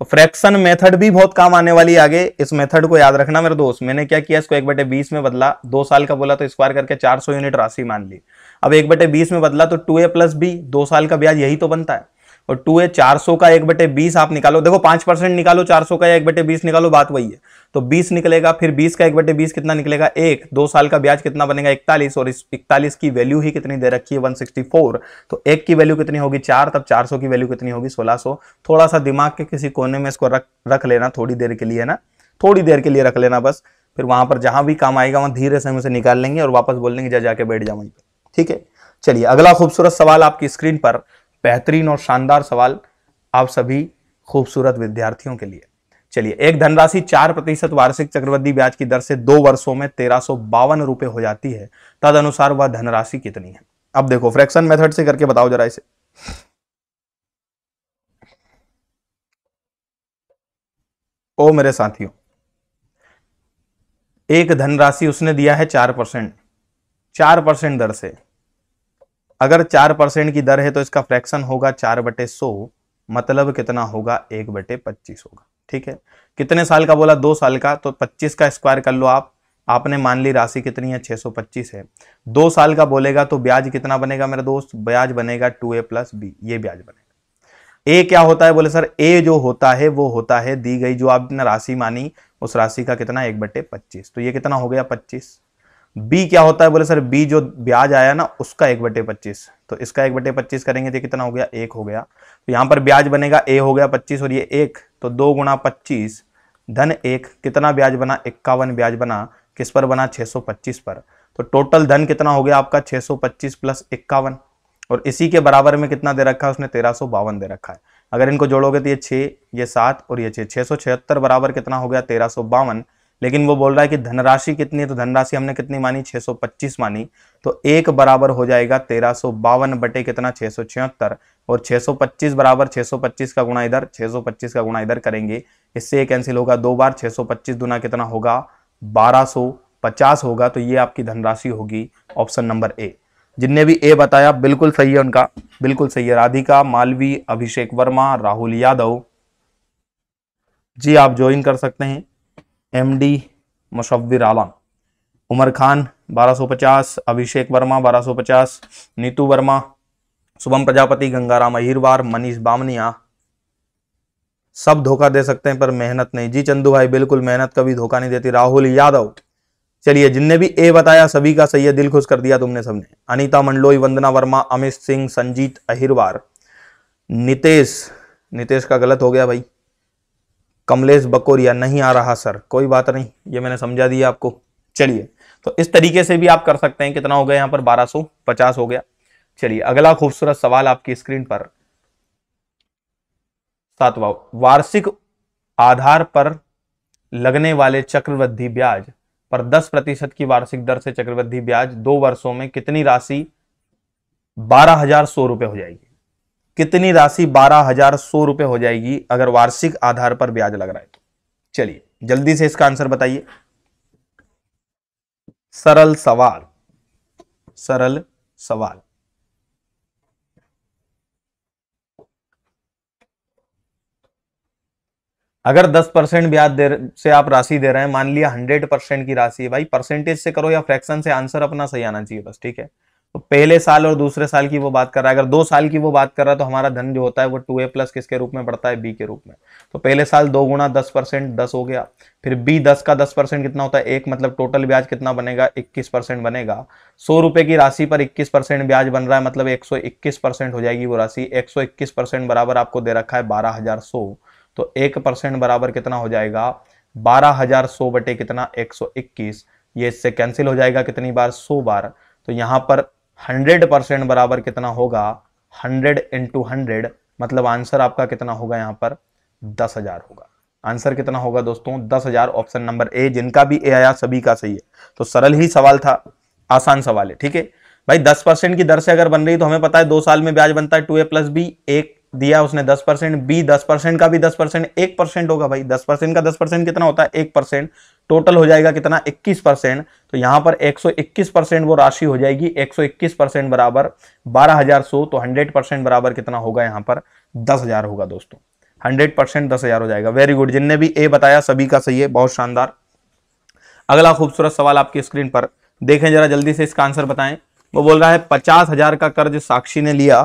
तो फ्रैक्शन मेथड भी बहुत काम आने वाली आगे। इस मेथड को याद रखना मेरे दोस्त, मैंने क्या किया, इसको एक बटे बीस में बदला, दो साल का बोला तो स्क्वायर करके 400 यूनिट राशि मान ली। अब एक बटे बीस में बदला तो टू ए प्लस बी दो साल का ब्याज यही तो बनता है। और टू ए चार सौ का एक बटे बीस आप निकालो। देखो, पाँच परसेंट निकालो, चार सौ का एक बटे बीस निकालो, बात वही है। तो बीस निकलेगा, फिर बीस का एक बटे बीस कितना निकलेगा? एक। दो साल का ब्याज कितना बनेगा? इकतालीस। और इस इकतालीस की वैल्यू ही कितनी दे रखी है? वन सिक्सटी फोर तो एक की वैल्यू कितनी होगी? चार। तब चार सौ की वैल्यू कितनी होगी? सोलह सौ। थोड़ा सा दिमाग के किसी कोने में इसको रख रख लेना थोड़ी देर के लिए ना? थोड़ी देर के लिए रख लेना बस। फिर वहाँ पर जहाँ भी काम आएगा, वहाँ धीरे से हम उसे निकाल लेंगे और वापस बोल देंगे जा, जाके बैठ जाओ वहीं पर ठीक है? चलिए, अगला खूबसूरत सवाल आपकी स्क्रीन पर। बेहतरीन और शानदार सवाल आप सभी खूबसूरत विद्यार्थियों के लिए। चलिए, एक धनराशि चार प्रतिशत वार्षिक चक्रवृद्धि ब्याज की दर से दो वर्षों में तेरह सौ बावन रुपए हो जाती है। तद अनुसार वह धनराशि कितनी है? अब देखो, फ्रैक्शन मेथड से करके बताओ जरा इसे। ओ मेरे साथियों, एक धनराशि उसने दिया है चार परसेंट चार परसेंट दर से। अगर चार परसेंट की दर है तो इसका फ्रैक्शन होगा चार बटे सौ मतलब कितना होगा? एक बटे पच्चीस होगा। ठीक है? कितने साल का बोला? दो साल का। तो पच्चीस का स्क्वायर कर लो आप। आपने मान ली राशि कितनी है? 625 है। दो साल का बोलेगा तो ब्याज कितना बनेगा मेरा दोस्त? ब्याज बनेगा टू ए प्लस बी। ये ब्याज बनेगा। ए क्या होता है? बोले, सर, ए जो होता है, वो होता है दी गई जो आपने राशि मानी, उस राशि का कितना? एक बटे पच्चीस। तो ये कितना हो गया? पच्चीस। बी क्या होता है? बोले, सर, बी जो ब्याज आया ना, उसका एक बटे पच्चीस। तो इसका एक बटे पच्चीस करेंगे तो कितना हो गया? एक हो गया। तो यहाँ पर ब्याज बनेगा, ए हो गया पच्चीस और ये एक। तो दो गुणा पच्चीस, धन एक। कितना ब्याज बना? इक्यावन ब्याज बना। किस पर बना? 625 पर। तो टोटल धन कितना हो गया आपका? 625 प्लस इक्यावन। और इसी के बराबर में कितना दे रखा है? उसने तेरह बावन दे रखा है। अगर इनको जोड़ोगे तो ये छः ये सात और ये छः छः बराबर कितना हो गया? तेरह लेकिन वो बोल रहा है कि धनराशि कितनी है तो धनराशि हमने कितनी मानी? 625 मानी। तो एक बराबर हो जाएगा तेरह सौ बावन बटे कितना? छह सौ छिहत्तर। और 625 बराबर 625 का गुणा इधर 625 का गुणा इधर करेंगे। इससे कैंसिल होगा दो बार 625 दुना कितना होगा? 1250 होगा तो ये आपकी धनराशि होगी ऑप्शन नंबर ए जिनने भी ए बताया, बिल्कुल सही है उनका। बिल्कुल सही है। राधिका, मालवी, अभिषेक वर्मा, राहुल यादव। जी, आप ज्वाइन कर सकते हैं। एम डी मुशव्विर आलम उमर खान 1250 अभिषेक वर्मा 1250 नीतू वर्मा शुभम प्रजापति गंगाराम अहिरवार मनीष बामनिया सब धोखा दे सकते हैं, पर मेहनत नहीं। जी चंदू भाई, बिल्कुल मेहनत कभी धोखा नहीं देती। राहुल यादव। चलिए, जिनने भी ए बताया, सभी का सही है, दिल खुश कर दिया तुमने सबने। अनीता मंडलोई, वंदना वर्मा, अमित सिंह, संजीत अहिरवार। नितेश नितेश का गलत हो गया भाई। कमलेश बकोरिया नहीं आ रहा, सर। कोई बात नहीं, ये मैंने समझा दिया आपको। चलिए तो इस तरीके से भी आप कर सकते हैं, कितना हो गया यहाँ पर? 1250 हो गया। चलिए, अगला खूबसूरत सवाल आपकी स्क्रीन पर। सातवा, वार्षिक आधार पर लगने वाले चक्रवृद्धि ब्याज पर 10 प्रतिशत की वार्षिक दर से चक्रवृद्धि ब्याज दो वर्षों में कितनी राशि बारह हज़ार सौ हो जाएगी? कितनी राशि बारह हज़ार सौ रुपए हो जाएगी अगर वार्षिक आधार पर ब्याज लग रहा है? तो चलिए, जल्दी से इसका आंसर बताइए। सरल सवाल सरल सवाल। अगर 10 परसेंट ब्याज दे से आप राशि दे रहे हैं, मान लिया 100 परसेंट की राशि है, भाई, परसेंटेज से करो या फ्रैक्शन से आंसर अपना सही आना चाहिए बस, ठीक है? तो पहले साल और दूसरे साल की वो बात कर रहा है। अगर दो साल की वो बात कर रहा है तो हमारा धन जो होता है, वो टू ए प्लस किसके रूप में बढ़ता है? बी के रूप में। तो पहले साल दो गुना दस परसेंट दस हो गया। फिर बी दस का दस परसेंट कितना होता है? एक मतलब टोटल ब्याज कितना बनेगा? इक्कीस परसेंट बनेगा। सौ रुपए की राशि पर इक्कीस परसेंट ब्याज बन रहा है मतलब एक सौ इक्कीस परसेंट हो जाएगी वो राशि। एक सौ इक्कीस परसेंट बराबर आपको दे रखा है बारह हज़ार सौ। तो एक परसेंट बराबर कितना हो जाएगा? बारह हज़ार सौ बटे कितना? एक सौ इक्कीस। ये इससे कैंसिल हो जाएगा कितनी बार? सौ बार। तो यहाँ पर हंड्रेड परसेंट बराबर कितना होगा? हंड्रेड इंटू हंड्रेड मतलब आंसर आपका कितना होगा यहाँ पर? दस हज़ार होगा। आंसर कितना होगा दोस्तों? दस हज़ार ऑप्शन नंबर ए, जिनका भी ए आया सभी का सही है। तो सरल ही सवाल था, आसान सवाल है, ठीक है? भाई, दस परसेंट की दर से अगर बन रही तो हमें पता है दो साल में ब्याज बनता है टू ए प्लस बी, एक दिया उसने दस परसेंट, बी दस परसेंट का भी दस परसेंट, एक परसेंट होगा भाई। दस परसेंट का दस परसेंट कितना होता है? एक परसेंट। टोटल हो जाएगा कितना? इक्कीस परसेंट। तो यहाँ पर एक सौ इक्कीस परसेंट वो राशि हो जाएगी। एक सौ इक्कीस परसेंट बराबर बारह हज़ार सौ तो हंड्रेड परसेंट बराबर कितना होगा यहाँ पर? दस हज़ार होगा दोस्तों। हंड्रेड परसेंट दस हज़ार हो जाएगा। वेरी गुड जिनने भी ए बताया, सभी का सही है। बहुत शानदार। अगला खूबसूरत सवाल आपकी स्क्रीन पर। देखें जरा जल्दी से इसका आंसर बताएँ। वो बोल रहा है, पचास हज़ार का कर्ज साक्षी ने लिया।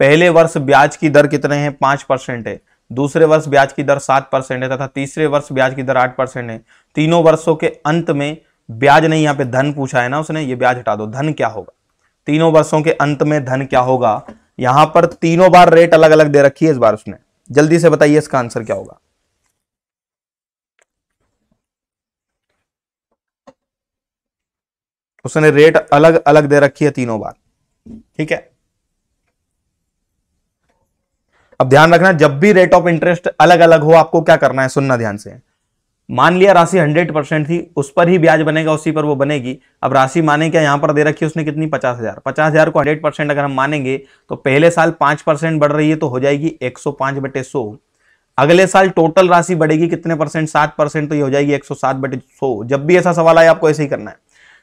पहले वर्ष ब्याज की दर कितने हैं? पाँच परसेंट है। दूसरे वर्ष ब्याज की दर सात परसेंट है तथा तीसरे वर्ष ब्याज की दर आठ परसेंट है। तीनों वर्षों के अंत में ब्याज नहीं यहाँ पे धन पूछा है ना उसने? ये ब्याज हटा दो। धन क्या होगा? तीनों वर्षों के अंत में धन क्या होगा? यहाँ पर तीनों बार रेट अलग अलग दे रखी है इस बार उसने। जल्दी से बताइए इसका आंसर क्या होगा? उसने रेट अलग अलग दे रखी है तीनों बार। ठीक है? अब ध्यान रखना, जब भी रेट ऑफ़ इंटरेस्ट अलग अलग हो, आपको क्या करना है? सुनना ध्यान से। मान लिया राशि 100 परसेंट थी, उस पर ही ब्याज बनेगा, उसी पर वो बनेगी। अब राशि माने क्या? यहाँ पर दे रखी है उसने कितनी? पचास हज़ार। पचास हज़ार को हंड्रेड परसेंट अगर हम मानेंगे तो पहले साल पाँच परसेंट बढ़ रही है तो हो जाएगी एक सौ पाँच बटे सौ। अगले साल टोटल राशि बढ़ेगी कितने परसेंट सात परसेंट तो ये हो जाएगी एक सौ सात बटे सौ। जब भी ऐसा सवाल आए, आपको ऐसे ही करना है।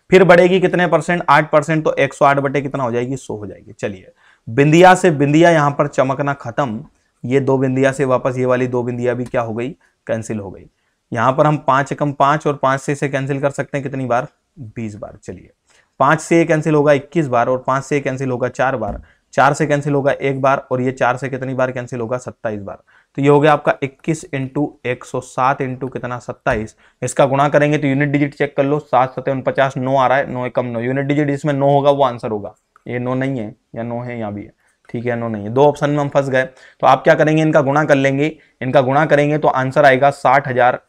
फिर बढ़ेगी कितने परसेंट आठ परसेंट तो एक सौ आठ बटे कितना हो जाएगी? सौ हो जाएगी। चलिए बिंदिया से बिंदिया यहाँ पर चमकना खत्म। ये दो बिंदिया से वापस ये वाली दो बिंदिया भी क्या हो गई? कैंसिल हो गई। यहाँ पर हम पाँच एकम पाँच और पाँच से इसे कैंसिल कर सकते हैं कितनी बार? बीस बार। चलिए। पाँच से कैंसिल होगा इक्कीस बार और पाँच से कैंसिल होगा चार बार। चार से कैंसिल होगा एक बार और ये चार से कितनी बार कैंसिल होगा? सत्ताईस बार। तो ये हो गया आपका 21 इंटू एक सौ सात इंटू कितना? सत्ताईस। इसका गुणा करेंगे तो यूनिट डिजिट चेक कर लो। सात सत्तर उनपचास नौ आ रहा है। नौ कम नौ। यूनिट डिजिट इसमें नौ होगा, वो आंसर होगा। ये नौ नहीं है, या नौ है यहाँ भी है। ठीक है नो नहीं है। दो ऑप्शन में हम फंस गए। तो आप क्या करेंगे? इनका गुणा कर लेंगे। इनका गुणा करेंगे तो आंसर आएगा साठ हज़ार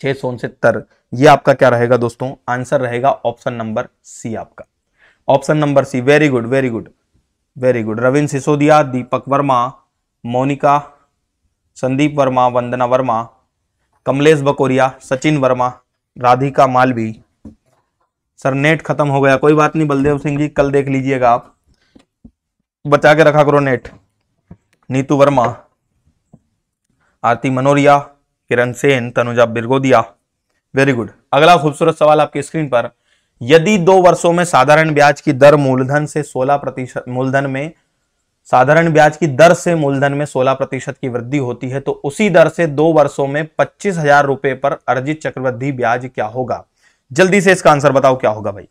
छह सौ उनसत्तर। ये आपका क्या रहेगा दोस्तों? आंसर रहेगा ऑप्शन नंबर सी आपका। Option number C very good very good very good Ravindra Sisodiya, Deepak Verma, Monika, Sandeep Verma, Vandana Verma, Kamlesh Bakoriya, Sachin Verma, Radhika Malvi. Sir, net खत्म हो गया। कोई बात नहीं, बलदेव सिंह जी, कल देख लीजिएगा आप। बचा के रखा करो net. Neetu Verma, Aarti Manoriya, Kiran Sen, Tanuja Birgodiya. Very good अगला खूबसूरत सवाल आपकी स्क्रीन पर। यदि दो वर्षों में साधारण ब्याज की दर मूलधन से 16 प्रतिशत, मूलधन में, साधारण ब्याज की दर से मूलधन में 16 प्रतिशत की वृद्धि होती है तो उसी दर से दो वर्षों में पच्चीस हज़ार रुपए पर अर्जित चक्रवृद्धि ब्याज क्या होगा? जल्दी से इसका आंसर बताओ, क्या होगा भाई?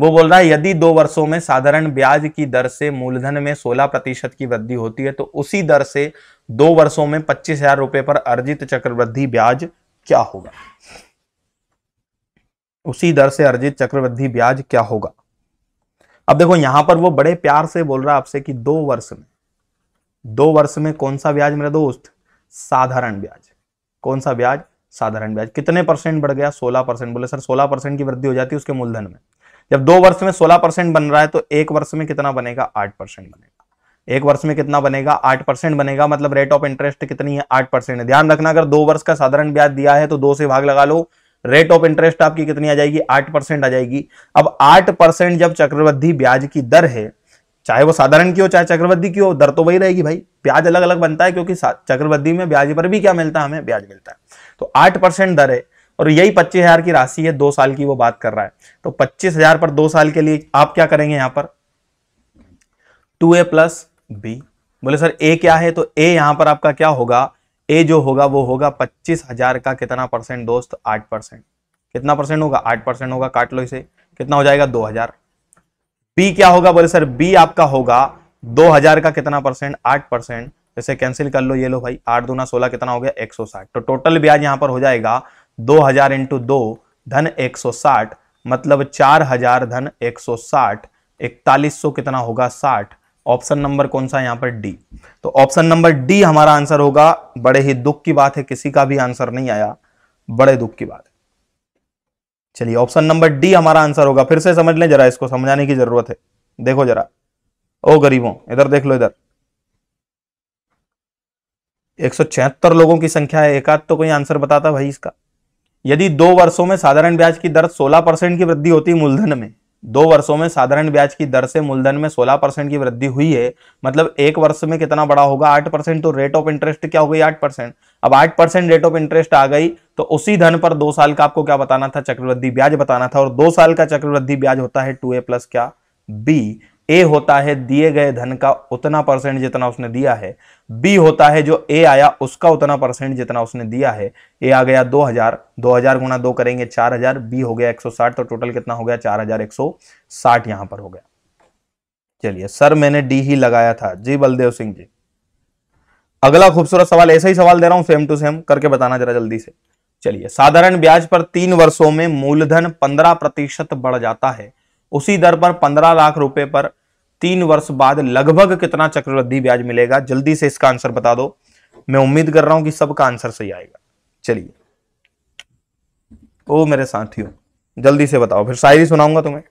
वो बोल रहा है, यदि दो वर्षों में साधारण ब्याज की दर से मूलधन में 16 प्रतिशत की वृद्धि होती है तो उसी दर से दो वर्षों में पच्चीस हज़ार रुपए पर अर्जित चक्रवृद्धि ब्याज क्या होगा? उसी दर से अर्जित चक्रवृद्धि ब्याज क्या होगा? अब देखो, यहाँ पर वो बड़े प्यार से बोल रहा है आपसे कि दो वर्ष में, दो वर्ष में कौन सा ब्याज मेरा दोस्त? साधारण ब्याज। कौन सा ब्याज? साधारण ब्याज। कितने परसेंट बढ़ गया? सोलह परसेंट। बोले, सर, सोलह परसेंट की वृद्धि हो जाती है उसके मूलधन में। जब दो वर्ष में सोलह परसेंट बन रहा है तो एक वर्ष में कितना बनेगा? आठ परसेंट बनेगा। एक वर्ष में कितना बनेगा? आठ परसेंट बनेगा। मतलब रेट ऑफ़ इंटरेस्ट कितनी है? आठ परसेंट ध्यान रखना, अगर दो वर्ष का साधारण ब्याज दिया है तो दो से भाग लगा लो। रेट ऑफ़ इंटरेस्ट आपकी कितनी आ जाएगी? आठ परसेंट आ जाएगी। अब आठ परसेंट जब चक्रवृद्धि ब्याज की दर है, चाहे वो साधारण की हो, चाहे चक्रवृद्धि की हो, दर तो वही रहेगी भाई। ब्याज अलग अलग बनता है, क्योंकि चक्रवृद्धि में ब्याज पर भी क्या मिलता है? हमें ब्याज मिलता है। तो आठ परसेंट दर है और यही पच्चीस हज़ार की राशि है, दो साल की वो बात कर रहा है। तो पच्चीस हज़ार पर दो साल के लिए आप क्या करेंगे यहाँ पर? Two A plus B. बोले, सर, ए क्या है? तो ए यहाँ पर आपका क्या होगा? ए जो होगा, वो होगा पच्चीस हज़ार का कितना परसेंट दोस्त? आठ परसेंट। कितना परसेंट होगा? आठ परसेंट होगा। काट लो इसे। कितना हो जाएगा? दो हज़ार। बी क्या होगा? बोले, सर, बी आपका होगा दो हज़ार का कितना परसेंट? आठ परसेंट। जैसे कैंसिल कर लो ये लो भाई, आठ दूना सोलह कितना हो गया? एक सौ साठ। तो टोटल ब्याज यहाँ पर हो जाएगा दो हज़ार इंटू दो, धन एक सौ साठ मतलब चार हज़ार धन एक सौ साठ, इकतालीस सौ कितना होगा साठ। ऑप्शन नंबर कौन सा यहाँ पर? डी तो ऑप्शन नंबर डी हमारा आंसर होगा, बड़े ही दुख की बात है, किसी का भी आंसर नहीं आया, बड़े दुख की बात है। चलिए ऑप्शन नंबर डी हमारा आंसर होगा, फिर से समझ लें, जरा इसको समझाने की ज़रूरत है। देखो जरा, ओ गरीबों, इधर देख लो इधर। एक लोगों की संख्या है। एक आध तो कोई आंसर बताता भाई इसका। यदि दो वर्षों में साधारण ब्याज की दर 16 परसेंट की वृद्धि होती मूलधन में, दो वर्षों में साधारण ब्याज की दर से मूलधन में 16 परसेंट की वृद्धि हुई है मतलब एक वर्ष में कितना बड़ा होगा? आठ परसेंट। तो रेट ऑफ़ इंटरेस्ट क्या हो गई? आठ परसेंट। अब आठ परसेंट रेट ऑफ़ इंटरेस्ट आ गई तो उसी धन पर दो साल का आपको क्या बताना था? चक्रवृद्धि ब्याज बताना था। और दो साल का चक्रवृद्धि ब्याज होता है टू ए प्लस क्या? बी। ए होता है दिए गए धन का उतना परसेंट जितना उसने दिया है। बी होता है जो ए आया उसका उतना परसेंट जितना उसने दिया है। ए आ गया 2000 2000 गुना दो करेंगे 4000 बी हो गया 160 तो टोटल कितना हो गया 4160 यहाँ पर हो गया। चलिए, सर मैंने डी ही लगाया था। जी बलदेव सिंह जी। अगला खूबसूरत सवाल, ऐसा ही सवाल दे रहा हूँ सेम टू सेम करके बताना जरा जल्दी से। चलिए, साधारण ब्याज पर तीन वर्षों में मूलधन पंद्रह प्रतिशत बढ़ जाता है। उसी दर पर पंद्रह लाख रुपए पर तीन वर्ष बाद लगभग कितना चक्रवृद्धि ब्याज मिलेगा? जल्दी से इसका आंसर बता दो। मैं उम्मीद कर रहा हूँ कि सबका आंसर सही आएगा। चलिए। ओ, मेरे साथियों, जल्दी से बताओ, फिर शायरी सुनाऊँगा तुम्हें।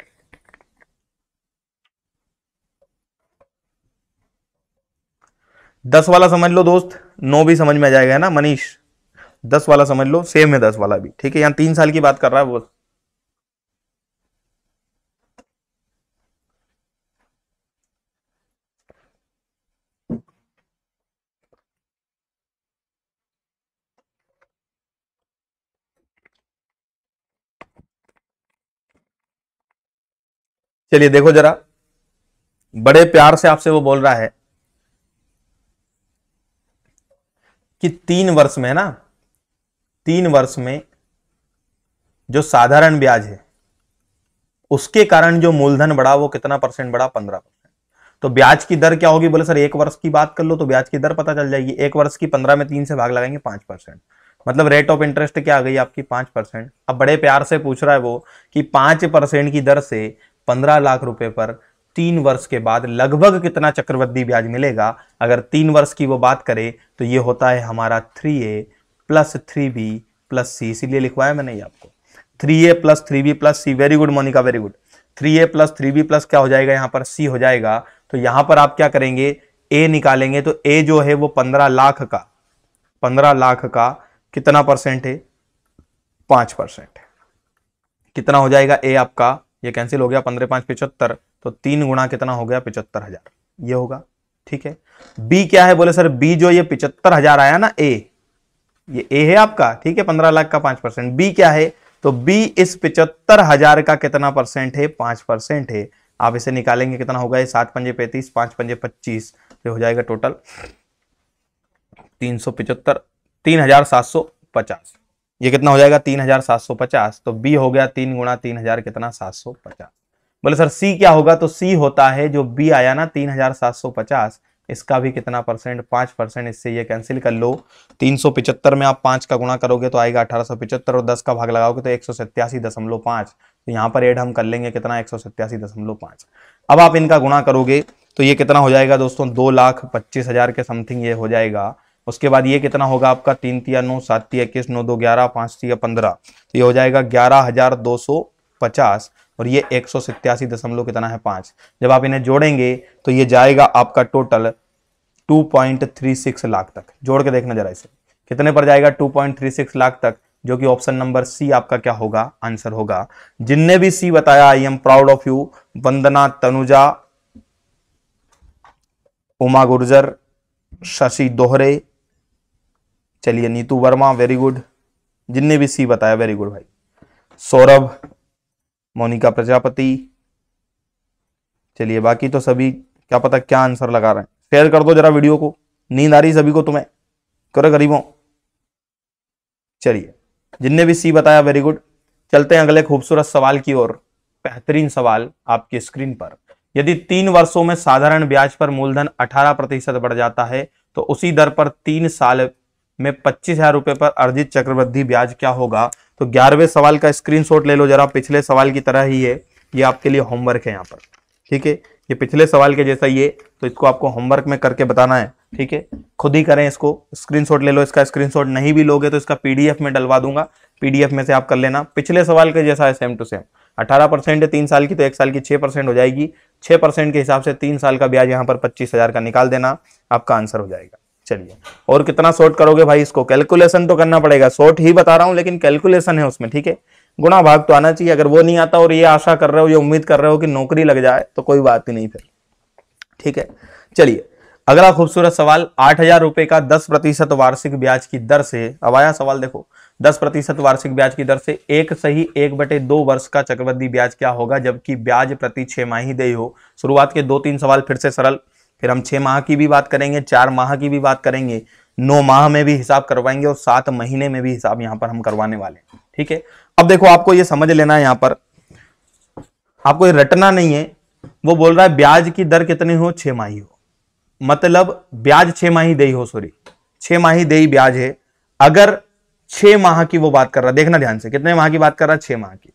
दस वाला समझ लो दोस्त, नौ भी समझ में आ जाएगा, है ना, मनीष? दस वाला समझ लो, सेम है दस वाला भी। ठीक है, यहाँ तीन साल की बात कर रहा है वो। चलिए देखो जरा। बड़े प्यार से आपसे वो बोल रहा है कि तीन वर्ष में ना, तीन वर्ष में जो साधारण ब्याज है, उसके कारण जो मूलधन बढ़ा वो कितना परसेंट बढ़ा? पंद्रह परसेंट। तो ब्याज की दर क्या होगी? बोले, सर, एक वर्ष की बात कर लो तो ब्याज की दर पता चल जाएगी। एक वर्ष की पंद्रह में तीन से भाग लगाएँगे, पाँच परसेंट। मतलब रेट ऑफ़ इंटरेस्ट क्या आ गई आपकी? पाँच परसेंट। अब बड़े प्यार से पूछ रहा है वो कि पाँच परसेंट की दर से पंद्रह लाख रुपए पर तीन वर्ष के बाद लगभग कितना चक्रवृद्धि ब्याज मिलेगा? अगर तीन वर्ष की वो बात करें तो ये होता है हमारा three A plus three B plus C इसीलिए लिखवाया मैंने ये आपको। Three A plus three B plus C very good Monika very good three A plus three B plus क्या हो जाएगा? यहाँ पर सी हो जाएगा। तो यहाँ पर आप क्या करेंगे? ए निकालेंगे तो ए जो है वो पंद्रह लाख का, पंद्रह लाख का कितना परसेंट है? पाँच परसेंट कितना हो जाएगा? ए आपका ये कैंसिल हो गया पंद्रह पाँच पिछहत्तर तो तीन गुणा कितना हो गया पिछहत्तर हज़ार। ये होगा, ठीक है? बी क्या है? बोले, सर बी जो ये पिछहत्तर हज़ार आया ना ए ये ए है आपका, ठीक है? पंद्रह लाख का पाँच परसेंट। बी क्या है? तो बी इस पिछहत्तर हज़ार का कितना परसेंट है? पाँच परसेंट है। आप इसे निकालेंगे, कितना होगा ये? सात पंजे पैंतीस, पाँच पंजे पच्चीस तो हो जाएगा टोटल तीन सौ पिछहत्तर तीन हज़ार सात सौ पचास। ये कितना हो जाएगा? तीन हज़ार सात सौ पचास। तो बी हो गया तीन गुणा तीन हज़ार कितना? सात सौ पचास। बोले, सर सी क्या होगा? तो सी होता है जो बी आया ना, तीन हज़ार सात सौ पचास, इसका भी कितना परसेंट? पाँच परसेंट। इससे ये कैंसिल कर लो। तीन सौ पिचहत्तर में आप पाँच का गुणा करोगे तो आएगा अठारह सौ पिचहत्तर और दस का भाग लगाओगे तो एक सौ सत्यासी दशमलव पाँच। तो यहाँ पर एड हम कर लेंगे कितना? एक सौ सत्यासी दशमलव पाँच। अब आप इनका गुणा करोगे तो ये कितना हो जाएगा दोस्तों? दो लाख पच्चीस हज़ार के समथिंग ये हो जाएगा। उसके बाद ये कितना होगा आपका? तीन तिया नौ, सात तिया इक्कीस, नौ दो ग्यारह, पाँच तिया पंद्रह। तो ये हो जाएगा ग्यारह हज़ार दो सौ पचास और ये एक सौ सत्यासी दशमलव कितना है पाँच। जब आप इन्हें जोड़ेंगे तो ये जाएगा आपका टोटल 2.36 लाख तक। जोड़ के देखना जरा इसे। कितने पर जाएगा 2.36 लाख तक? जो कि ऑप्शन नंबर सी आपका क्या होगा? आंसर होगा। जिनने भी सी बताया, I am proud of you, Vandana, Tanuja, Uma Gurjar, Shashi Dohare चलिए, नीतू वर्मा वेरी गुड जिनने भी सी बताया वेरी गुड भाई। सौरभ, मोनिका प्रजापति। चलिए, बाकी तो सभी, क्या पता क्या आंसर लगा रहे हैं। शेयर कर दो जरा वीडियो को। नींद आ रही सभी को तुम्हें। करो गरीबों। चलिए जिनने भी सी बताया वेरी गुड चलते हैं अगले खूबसूरत सवाल की ओर। बेहतरीन सवाल आपकी स्क्रीन पर। यदि तीन वर्षों में साधारण ब्याज पर मूलधन 18 प्रतिशत बढ़ जाता है तो उसी दर पर तीन साल में पच्चीस हज़ार रुपए पर अर्जित चक्रवृद्धि ब्याज क्या होगा? तो ग्यारहवें सवाल का स्क्रीनशॉट ले लो जरा, पिछले सवाल की तरह ही है। ये आपके लिए होमवर्क है यहाँ पर, ठीक है? ये पिछले सवाल के जैसा ये तो इसको आपको होमवर्क में करके बताना है, ठीक है? खुद ही करें इसको स्क्रीनशॉट ले लो, इसका स्क्रीनशॉट नहीं भी लोगे तो इसका पीडीएफ में डलवा दूँगा पीडीएफ में से आप कर लेना। पिछले सवाल के जैसा है सेम टू सेम अठारह परसेंट है, तीन साल की तो एक साल की छह परसेंट हो जाएगी। छह परसेंट के हिसाब से तीन साल का ब्याज यहाँ पर पच्चीस हज़ार का निकाल देना, आपका आंसर हो जाएगा। चलिए। और कितना शॉर्ट करोगे भाई इसको? कैलकुलेशन तो करना पड़ेगा। शॉर्ट ही बता रहा हूँ, लेकिन कैलकुलेशन है उसमें, ठीक है? गुणा भाग तो आना चाहिए। अगर वो नहीं आता और ये आशा कर रहे हो, ये उम्मीद कर रहे हो कि नौकरी लग जाए तो कोई बात ही नहीं फिर। ठीक है? चलिए। अगला खूबसूरत सवाल, आठ हज़ार रुपए का दस प्रतिशत वार्षिक ब्याज की दर से, अब आया सवाल देखो। दस प्रतिशत वार्षिक ब्याज की दर से एक सही एक बटे दो वर्ष का चक्रवृद्धि ब्याज क्या होगा? जबकि ब्याज प्रति छह माही दे हो। शुरुआत के दो तीन सवाल फिर से सरल। फिर हम छह माह की भी बात करेंगे, चार माह की भी बात करेंगे, नौ माह में भी हिसाब करवाएँगे और सात महीने में भी हिसाब यहाँ पर हम करवाने वाले हैं, ठीक है? अब देखो, आपको ये समझ लेना है यहाँ पर। आपको ये रटना नहीं है, वो बोल रहा है ब्याज की दर कितनी हो? छह माही हो। मतलब ब्याज छह माही दे हो सॉरी छह माही दे ब्याज है। अगर छह माह की वो बात कर रहा है, देखना ध्यान से, कितने माह की बात कर रहा है? छह माह की।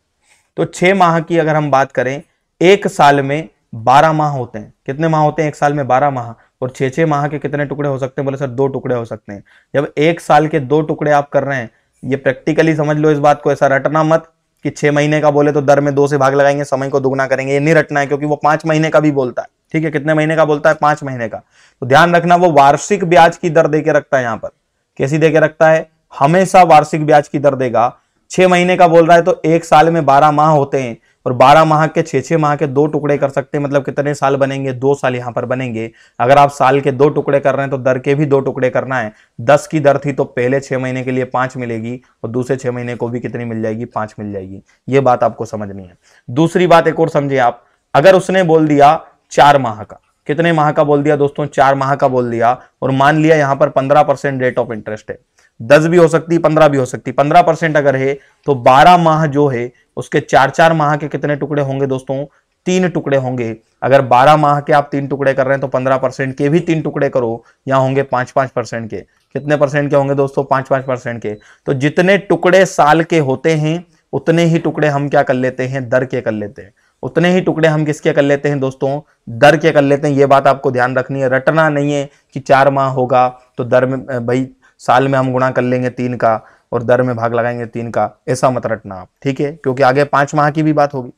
तो छह माह की अगर हम बात करें, एक साल में बारह माह होते हैं। कितने माह होते हैं? एक साल में बारह माह। और छह छह माह के कितने टुकड़े हो सकते हैं? बोले, सर, दो टुकड़े हो सकते हैं। जब एक साल के दो टुकड़े आप कर रहे हैं, ये प्रैक्टिकली समझ लो इस बात को, ऐसा रटना मत कि छह महीने का बोले तो दर में दो से भाग लगाएँगे, समय को दुगना करेंगे। ये नहीं रटना है, क्योंकि वो पाँच महीने का भी बोलता है। ठीक है, कितने महीने का बोलता है? पाँच महीने का। तो ध्यान रखना, वो वार्षिक ब्याज की दर देके रखता है यहाँ पर। कैसी देके रखता है? हमेशा वार्षिक ब्याज की दर देगा। छह महीने का बोल रहा है तो एक साल में बारह माह होते हैं। और 12 माह के छह छह माह के दो टुकड़े कर सकते हैं। मतलब कितने साल बनेंगे? दो साल यहाँ पर बनेंगे। अगर आप साल के दो टुकड़े कर रहे हैं तो दर के भी दो टुकड़े करना है। दस की दर थी तो पहले छह महीने के लिए पाँच मिलेगी और दूसरे छह महीने को भी कितनी मिल जाएगी? पाँच मिल जाएगी। ये बात आपको समझनी है। दूसरी बात एक और समझिए आप। अगर उसने बोल दिया चार माह का, कितने माह का बोल दिया दोस्तों? चार माह का बोल दिया और मान लिया यहाँ पर पंद्रह परसेंट रेट ऑफ़ इंटरेस्ट है। दस भी हो सकती, पंद्रह भी हो सकती। पंद्रह परसेंट अगर है तो बारह माह जो है उसके चार चार माह के कितने टुकड़े होंगे दोस्तों? तीन टुकड़े होंगे। अगर बारह माह के आप तीन टुकड़े कर रहे हैं तो पंद्रह परसेंट के भी तीन टुकड़े करो। यहाँ होंगे पाँच पाँच परसेंट के। कितने परसेंट के होंगे दोस्तों? पाँच पाँच परसेंट के। तो जितने टुकड़े साल के होते हैं, उतने ही टुकड़े हम क्या कर लेते हैं? दर के कर लेते हैं। उतने ही टुकड़े हम किसके कर लेते हैं दोस्तों? दर के कर लेते हैं। ये बात आपको ध्यान रखनी है। रटना नहीं है कि चार माह होगा तो दर में भाई, साल में हम गुणा कर लेंगे तीन का। और दर में भाग लगाएँगे तीन का, ऐसा मत रटना आप, ठीक है? क्योंकि आगे पाँच माह की भी बात होगी।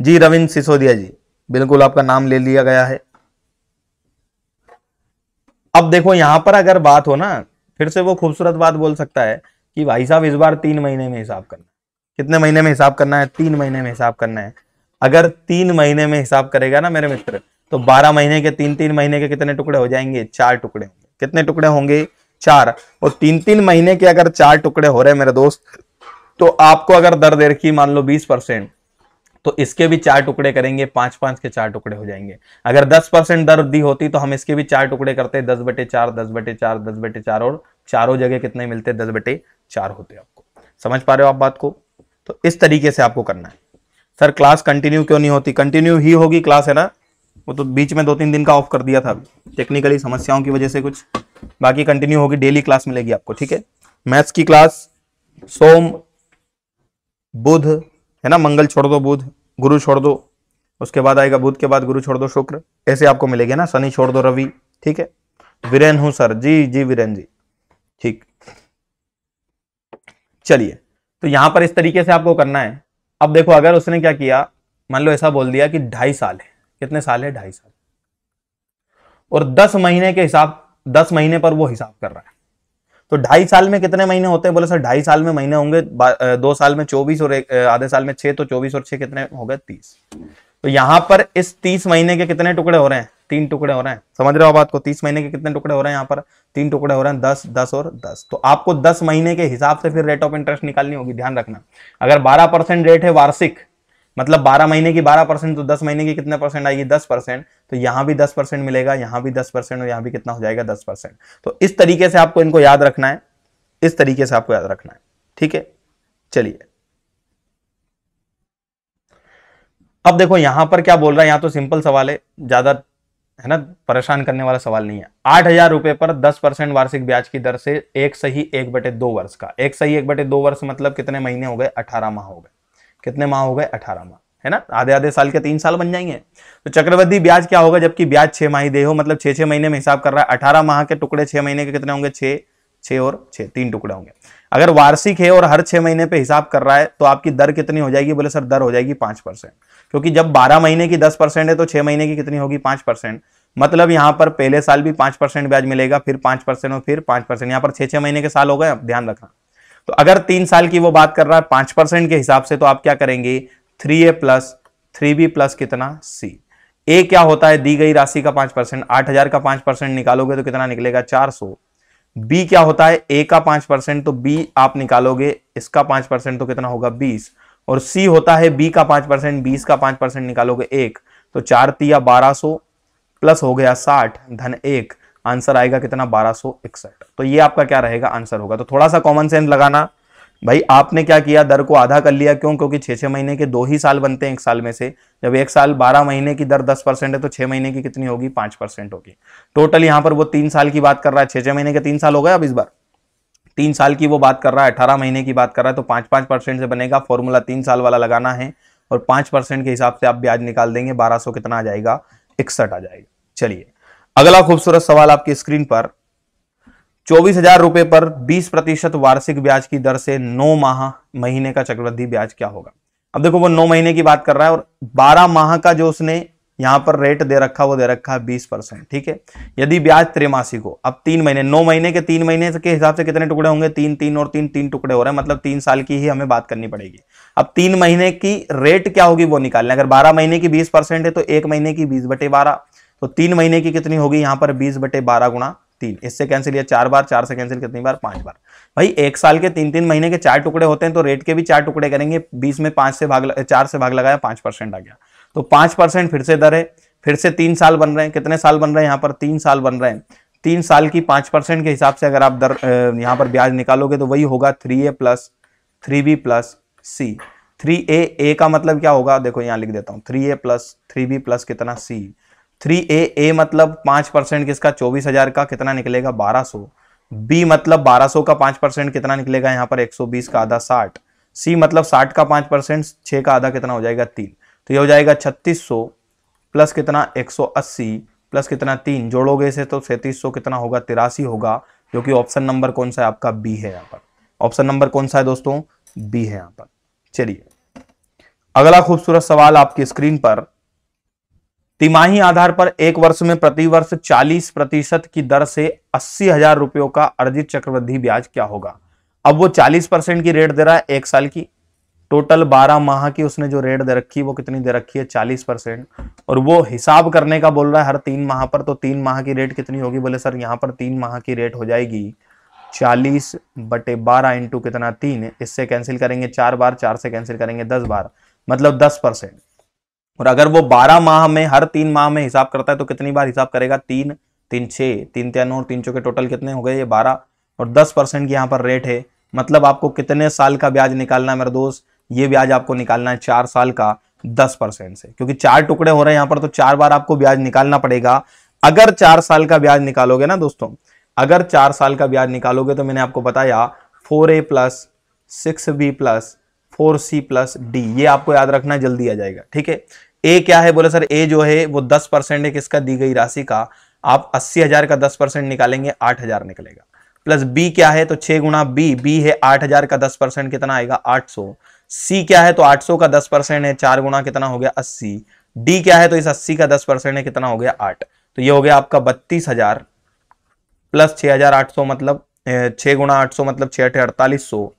जी रविंद्र सिसोदिया जी, बिल्कुल आपका नाम ले लिया गया है। अब देखो, यहाँ पर अगर बात हो ना, फिर से वो खूबसूरत बात बोल सकता है कि भाई साहब, इस बार तीन महीने में हिसाब करना कितने महीने में हिसाब करना है? तीन महीने में हिसाब करना है। अगर तीन महीने में हिसाब करेगा ना मेरे मित्र तो बारह महीने के तीन तीन महीने के कितने टुकड़े हो जाएँगे? चार टुकड़े होंगे। कितने टुकड़े होंगे? चार। और तीन तीन महीने के अगर चार टुकड़े हो रहे हैं मेरे दोस्त तो आपको अगर दर दे रखी मान लो बीस परसेंट तो इसके भी चार टुकड़े करेंगे पाँच पाँच के चार टुकड़े हो जाएँगे। अगर दस परसेंट दर दी होती तो हम इसके भी चार टुकड़े करते दस बटे चार, दस बटे चार, दस बटे चार, और चारों जगह कितने मिलते दस बटे चार होते आपको। समझ पा रहे हो आप बात को? तो इस तरीके से आपको करना है। सर, क्लास कंटिन्यू क्यों नहीं होती? कंटिन्यू ही होगी क्लास, है ना? वो तो बीच में दो तीन दिन का ऑफ़ कर दिया था। टेक्निकली समस्याओं की वजह से कुछ। बाकी कंटिन्यू होगी डेली क्लास मिलेगी आपको, ठीक है? मैथ्स की क्लास सोम, बुध, है ना? मंगल छोड़ दो, बुध, गुरु छोड़ दो, उसके बाद आएगा बुध के बाद गुरु छोड़ दो, शुक्र, ऐसे आपको मिलेगा ना? शनि छोड़ दो, रवि, ठीक है? वीरेन हूँ, सर, जी जी, वीरेन जी, ठीक। चलिए तो यहाँ पर इस तरीके से आपको करना है। अब देखो, अगर उसने क्या किया, मान लो ऐसा बोल दिया कि ढाई साल है। कितने साल है? ढाई साल। और दस महीने के हिसाब दस महीने पर वो हिसाब कर रहा है। तो ढाई साल में कितने महीने होते हैं? बोले, सर, ढाई साल में महीने होंगे दो साल में चौबीस और आधे साल में छह तो चौबीस और छह कितने हो गए? तीस। तो यहाँ पर इस तीस महीने के कितने टुकड़े हो रहे हैं? तीन टुकड़े हो रहे हैं। समझ रहे हो बात को? तीस महीने के कितने टुकड़े हो रहे हैं यहाँ पर? तीन टुकड़े हो रहे हैं, दस दस और दस। तो आपको दस महीने के हिसाब से फिर रेट ऑफ़ इंटरेस्ट निकालनी होगी, ध्यान रखना। अगर बारह परसेंट रेट है वार्षिक मतलब बारह महीने की बारह परसेंट तो दस महीने की कितने परसेंट आएगी? दस परसेंट। तो यहाँ भी दस परसेंट मिलेगा, यहाँ भी दस परसेंट और यहाँ भी कितना हो जाएगा दस परसेंट। तो इस तरीके से आपको इनको याद रखना है, इस तरीके से आपको याद रखना है, ठीक है? चलिए। अब देखो, यहाँ पर क्या बोल रहा है, यहाँ तो सिंपल सवाल है, ज़्यादा है ना, परेशान करने वाला सवाल नहीं है। आठ हज़ार रुपए पर दस परसेंट वार्षिक ब्याज की दर से एक सही एक बटे दो वर्ष का। एक सही एक बटे दो वर्ष मतलब कितने महीने हो गए? अठारह माह हो गए। कितने माह हो गए? अठारह माह। है ना? आधे आधे साल के तीन साल बन जाएँगे। तो चक्रवृद्धि ब्याज क्या होगा जबकि ब्याज छह माही दे हो? मतलब छह छह महीने में हिसाब कर रहा है। अठारह माह के टुकड़े छह महीने के कितने होंगे? छह छह और छह, तीन टुकड़े होंगे। अगर वार्षिक है और हर छह महीने पे हिसाब कर रहा है तो आपकी दर कितनी हो जाएगी? बोले, सर, दर हो जाएगी पाँच परसेंट। क्योंकि जब बारह महीने की दस परसेंट है तो छह महीने की कितनी होगी? पाँच परसेंट। मतलब यहाँ पर पहले साल भी पाँच परसेंट ब्याज मिलेगा, फिर पाँच परसेंट और फिर पाँच परसेंट। यहाँ पर छह छह महीने के साल हो गए ध्यान रखना। तो अगर तीन साल की वो बात कर रहा है पाँच परसेंट के हिसाब से तो आप क्या करेंगे? Three A plus, three B plus कितना? सी। ए क्या होता है? दी गई राशि का पाँच परसेंट, आठ हज़ार का पाँच परसेंट निकालोगे तो कितना निकलेगा? चार सौ। बी क्या होता है? ए का पाँच परसेंट तो बी आप निकालोगे, इसका पाँच परसेंट तो कितना होगा? बीस। और सी होता है? बी का पाँच परसेंट, बीस का पाँच परसेंट निकालोगे, एक। तो चार तिया बारह सो, प्लस हो गया साठ, धन एक। आंसर आएगा कितना? बारह सो इकसठ। तो ये आपका क्या रहेगा? आंसर होगा। तो थोड़ा सा कॉमन सेंस लगाना। भाई, आपने क्या किया? दर को आधा कर लिया। क्यों? क्योंकि छह छह महीने के दो ही साल बनते हैं एक साल में से। जब एक साल बारह महीने की दर दस परसेंट है तो छह महीने की कितनी होगी? पाँच परसेंट होगी। टोटल यहाँ पर वो तीन साल की बात कर रहा है। छह छह महीने के तीन साल हो गए अब इस बार? तीन साल की वो बात कर रहा है। अठारह महीने की बात कर रहा है तो पाँच पाँच परसेंट से बनेगा। फॉर्मूला तीन साल वाला लगाना है और पाँच परसेंट के हिसाब से आप ब्याज निकाल देंगे। बारह कितना आ जाएगा? इकसठ आ जाएगा। चलिए, अगला खूबसूरत सवाल आपकी स्क्रीन पर। चौबीस हज़ार रुपए पर बीस प्रतिशत वार्षिक ब्याज की दर से नौ माह महीने का चक्रवृद्धि ब्याज क्या होगा? अब देखो, वो नौ महीने की बात कर रहा है और बारह माह का जो उसने यहाँ पर रेट दे रखा, वो दे रखा है बीस परसेंट, ठीक है? यदि ब्याज त्रिमासिक हो, अब तीन महीने, नौ महीने के तीन महीने के हिसाब से कितने टुकड़े होंगे? तीन तीन और तीन तीन टुकड़े हो रहे हैं मतलब तीन साल की ही हमें बात करनी पड़ेगी। अब तीन महीने की रेट क्या होगी वो निकालने अगर बारह महीने की बीस परसेंट है तो एक महीने की बीस बटे बारह तो तीन महीने की कितनी होगी? यहाँ पर बीस बटे बारह गुणा तीन। इससे कैंसिल किया चार बार, चार से कैंसिल कितनी बार, पाँच बार। भाई, एक साल के तीन तीन महीने के चार टुकड़े होते हैं तो रेट के भी चार टुकड़े करेंगे। बीस में पाँच से भाग, चार से भाग लगाया, पाँच परसेंट आ गया। तो पाँच परसेंट फिर से दर है, फिर से तीन साल बन रहे हैं। कितने साल बन रहे हैं? यहाँ पर तीन साल बन रहे हैं। तीन साल की पाँच परसेंट के हिसाब से अगर आप दर यहाँ पर ब्याज निकालोगे तो वही होगा three A plus three B plus C three A A का मतलब क्या होगा? देखो, यहाँ लिख देता हूँ। Three A plus three B plus कितना सी थ्री ए ए मतलब पाँच परसेंट किसका? चौबीस हज़ार का। कितना निकलेगा? बारह सो। बी मतलब बारह सौ का पाँच परसेंट कितना निकलेगा? यहाँ पर एक सौ बीस का आधा साठ। सी मतलब साठ का पाँच परसेंट, छह का आधा कितना हो जाएगा? तीन। तो ये हो जाएगा छत्तीस सौ प्लस कितना? एक सौ अस्सी प्लस कितना? तीन। जोड़ोगे इसे तो सैंतीस सौ कितना होगा? तिरासी होगा, जो कि ऑप्शन नंबर कौन सा है? आपका बी है यहाँ पर। ऑप्शन नंबर कौन सा है दोस्तों? बी है यहाँ पर। चलिए। अगला खूबसूरत सवाल आपकी स्क्रीन पर तिमाही आधार पर एक वर्ष में प्रति वर्ष 40 प्रतिशत की दर से अस्सी हज़ार रुपयों का अर्जित चक्रवृद्धि ब्याज क्या होगा? अब वो 40 परसेंट की रेट दे रहा है एक साल की। टोटल 12 माह की उसने जो रेट दे रखी है वो कितनी दे रखी है? 40 परसेंट। और वो हिसाब करने का बोल रहा है हर तीन माह पर तो तीन माह की रेट कितनी होगी? बोले, सर, यहाँ पर तीन माह की रेट हो जाएगी। चालीस बटे बारह इंटू कितना तीन, इससे कैंसिल करेंगे चार बार, चार से कैंसिल करेंगे दस बार। मतलब दस परसेंट। और अगर वो बारह माह में, हर तीन माह में हिसाब करता है तो कितनी बार हिसाब करेगा? तीन तीन छह, तीन तीन और तीन चौके टोटल कितने हो गए? ये बारह। और दस परसेंट की यहाँ पर रेट है। मतलब आपको कितने साल का ब्याज निकालना है, मेरे दोस्त? ये ब्याज आपको निकालना है चार साल का दस परसेंट से। क्योंकि चार टुकड़े हो रहे हैं यहाँ पर तो चार बार आपको ब्याज निकालना पड़ेगा। अगर चार साल का ब्याज निकालोगे ना दोस्तों, अगर चार साल का ब्याज निकालोगे तो मैंने आपको बताया four A plus six B plus four C plus D, ये आपको याद रखना, जल्दी आ जाएगा, ठीक है? ए क्या है? बोले, सर ए जो है, वो दस परसेंट है किसका? दी गई राशि का। आप अस्सी हज़ार का दस परसेंट निकालेंगे, आठ हज़ार निकलेगा। प्लस बी क्या है? तो छह गुना बी बी है आठ हज़ार का दस परसेंट, कितना आएगा? आठ सौ। सी क्या है? तो 800 का 10 परसेंट है, चार गुना कितना हो गया? 80 डी क्या है? तो इस 80 का 10 परसेंट है, कितना हो गया? आठ। तो ये हो गया आपका बत्तीस हज़ार। प्लस छह हज़ार आठ सौ मतलब छह गुना आठ सौ मतलब छह अठे अड़तालीस सौ।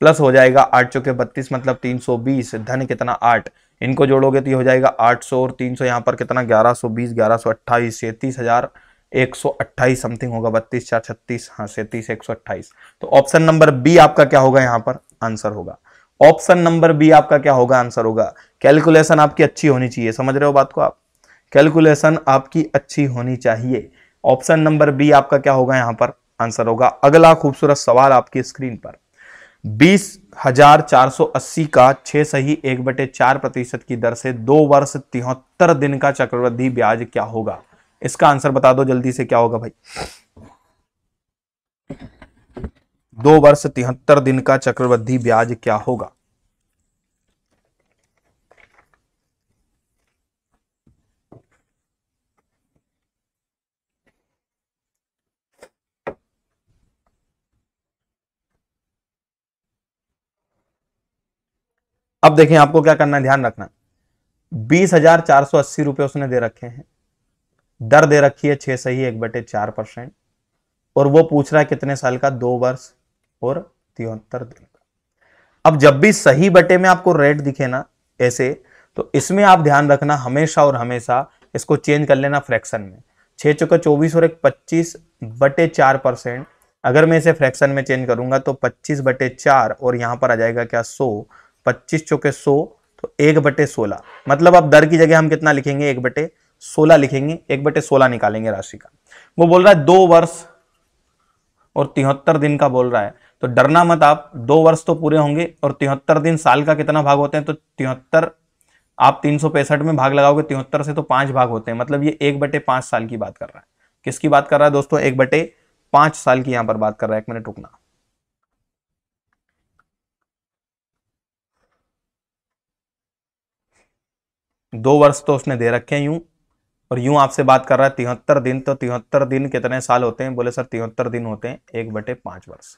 प्लस हो जाएगा आठ चौके बत्तीस मतलब तीन सौ बीस। धन कितना? आठ। इनको जोड़ोगे तो ये हो जाएगा आठ सौ और तीन सौ। यहाँ पर कितना? ग्यारह सौ बीस, ग्यारह सौ अट्ठाईस, सैंतीस हज़ार एक सौ अट्ठाईस समथिंग होगा। बत्तीस, चार, छत्तीस हाँ सैंतीस, एक सौ अट्ठाईस। तो ऑप्शन नंबर बी आपका क्या होगा? यहाँ पर आंसर होगा। ऑप्शन नंबर बी आपका क्या होगा? आंसर होगा। कैलकुलेशन आपकी अच्छी होनी चाहिए। समझ रहे हो बात को आप? कैलकुलेशन आपकी अच्छी होनी चाहिए। ऑप्शन नंबर बी आपका क्या होगा? यहाँ पर आंसर होगा। अगला खूबसूरत सवाल आपकी स्क्रीन पर। बीस हज़ार चार सौ अस्सी का छह सही एक बटे चार प्रतिशत की दर से दो वर्ष तिहत्तर दिन का चक्रवृद्धि ब्याज क्या होगा? इसका आंसर बता दो, जल्दी से क्या होगा भाई? दो वर्ष तिहत्तर दिन का चक्रवृद्धि ब्याज क्या होगा? अब देखें, आपको क्या करना है? ध्यान रखना। बीस हज़ार चार सौ अस्सी रुपए उसने दे रखे हैं। दर दे रखी है, छह सही, एक बटे चार परसेंट। और वो पूछ रहा है कितने साल का? दो वर्ष और तिहत्तर दिन का। अब जब भी सही बटे में आपको रेट दिखे ना, ऐसे तो इसमें आप ध्यान रखना हमेशा और हमेशा इसको चेंज कर लेना फ्रैक्शन में। छह चौका चौबीस और एक पच्चीस बटे चार परसेंट। अगर मैं इसे फ्रैक्शन में चेंज करूँगा तो पच्चीस बटे चार और यहाँ पर आ जाएगा क्या? सौ। पच्चीस चौके सौ तो एक बटे सोलह। मतलब अब दर की जगह हम कितना लिखेंगे? एक बटे सोलह लिखेंगे, एक बटे सोलह निकालेंगे राशि का। वो बोल रहा है दो वर्ष और तिहत्तर दिन का बोल रहा है। तो डरना मत आप, दो वर्ष तो पूरे होंगे और तिहत्तर दिन साल का कितना भाग होते हैं? तो तिहत्तर, आप तीन सौ पैंसठ में भाग लगाओगे, तिहत्तर से तो पाँच भाग होते हैं। मतलब ये एक बटे पाँच साल की बात कर रहा है। किसकी बात कर रहा है दोस्तों? एक बटे पाँच साल की यहाँ पर बात कर रहा है। एक मिनट रुकना। दो वर्ष तो उसने दे रखे हैं यूँ। और यूँ आपसे बात कर रहा है, तिहत्तर दिन तो तिहत्तर दिन कितने साल होते हैं? बोले, सर, तिहत्तर दिन होते हैं, एक बटे पाँच वर्ष।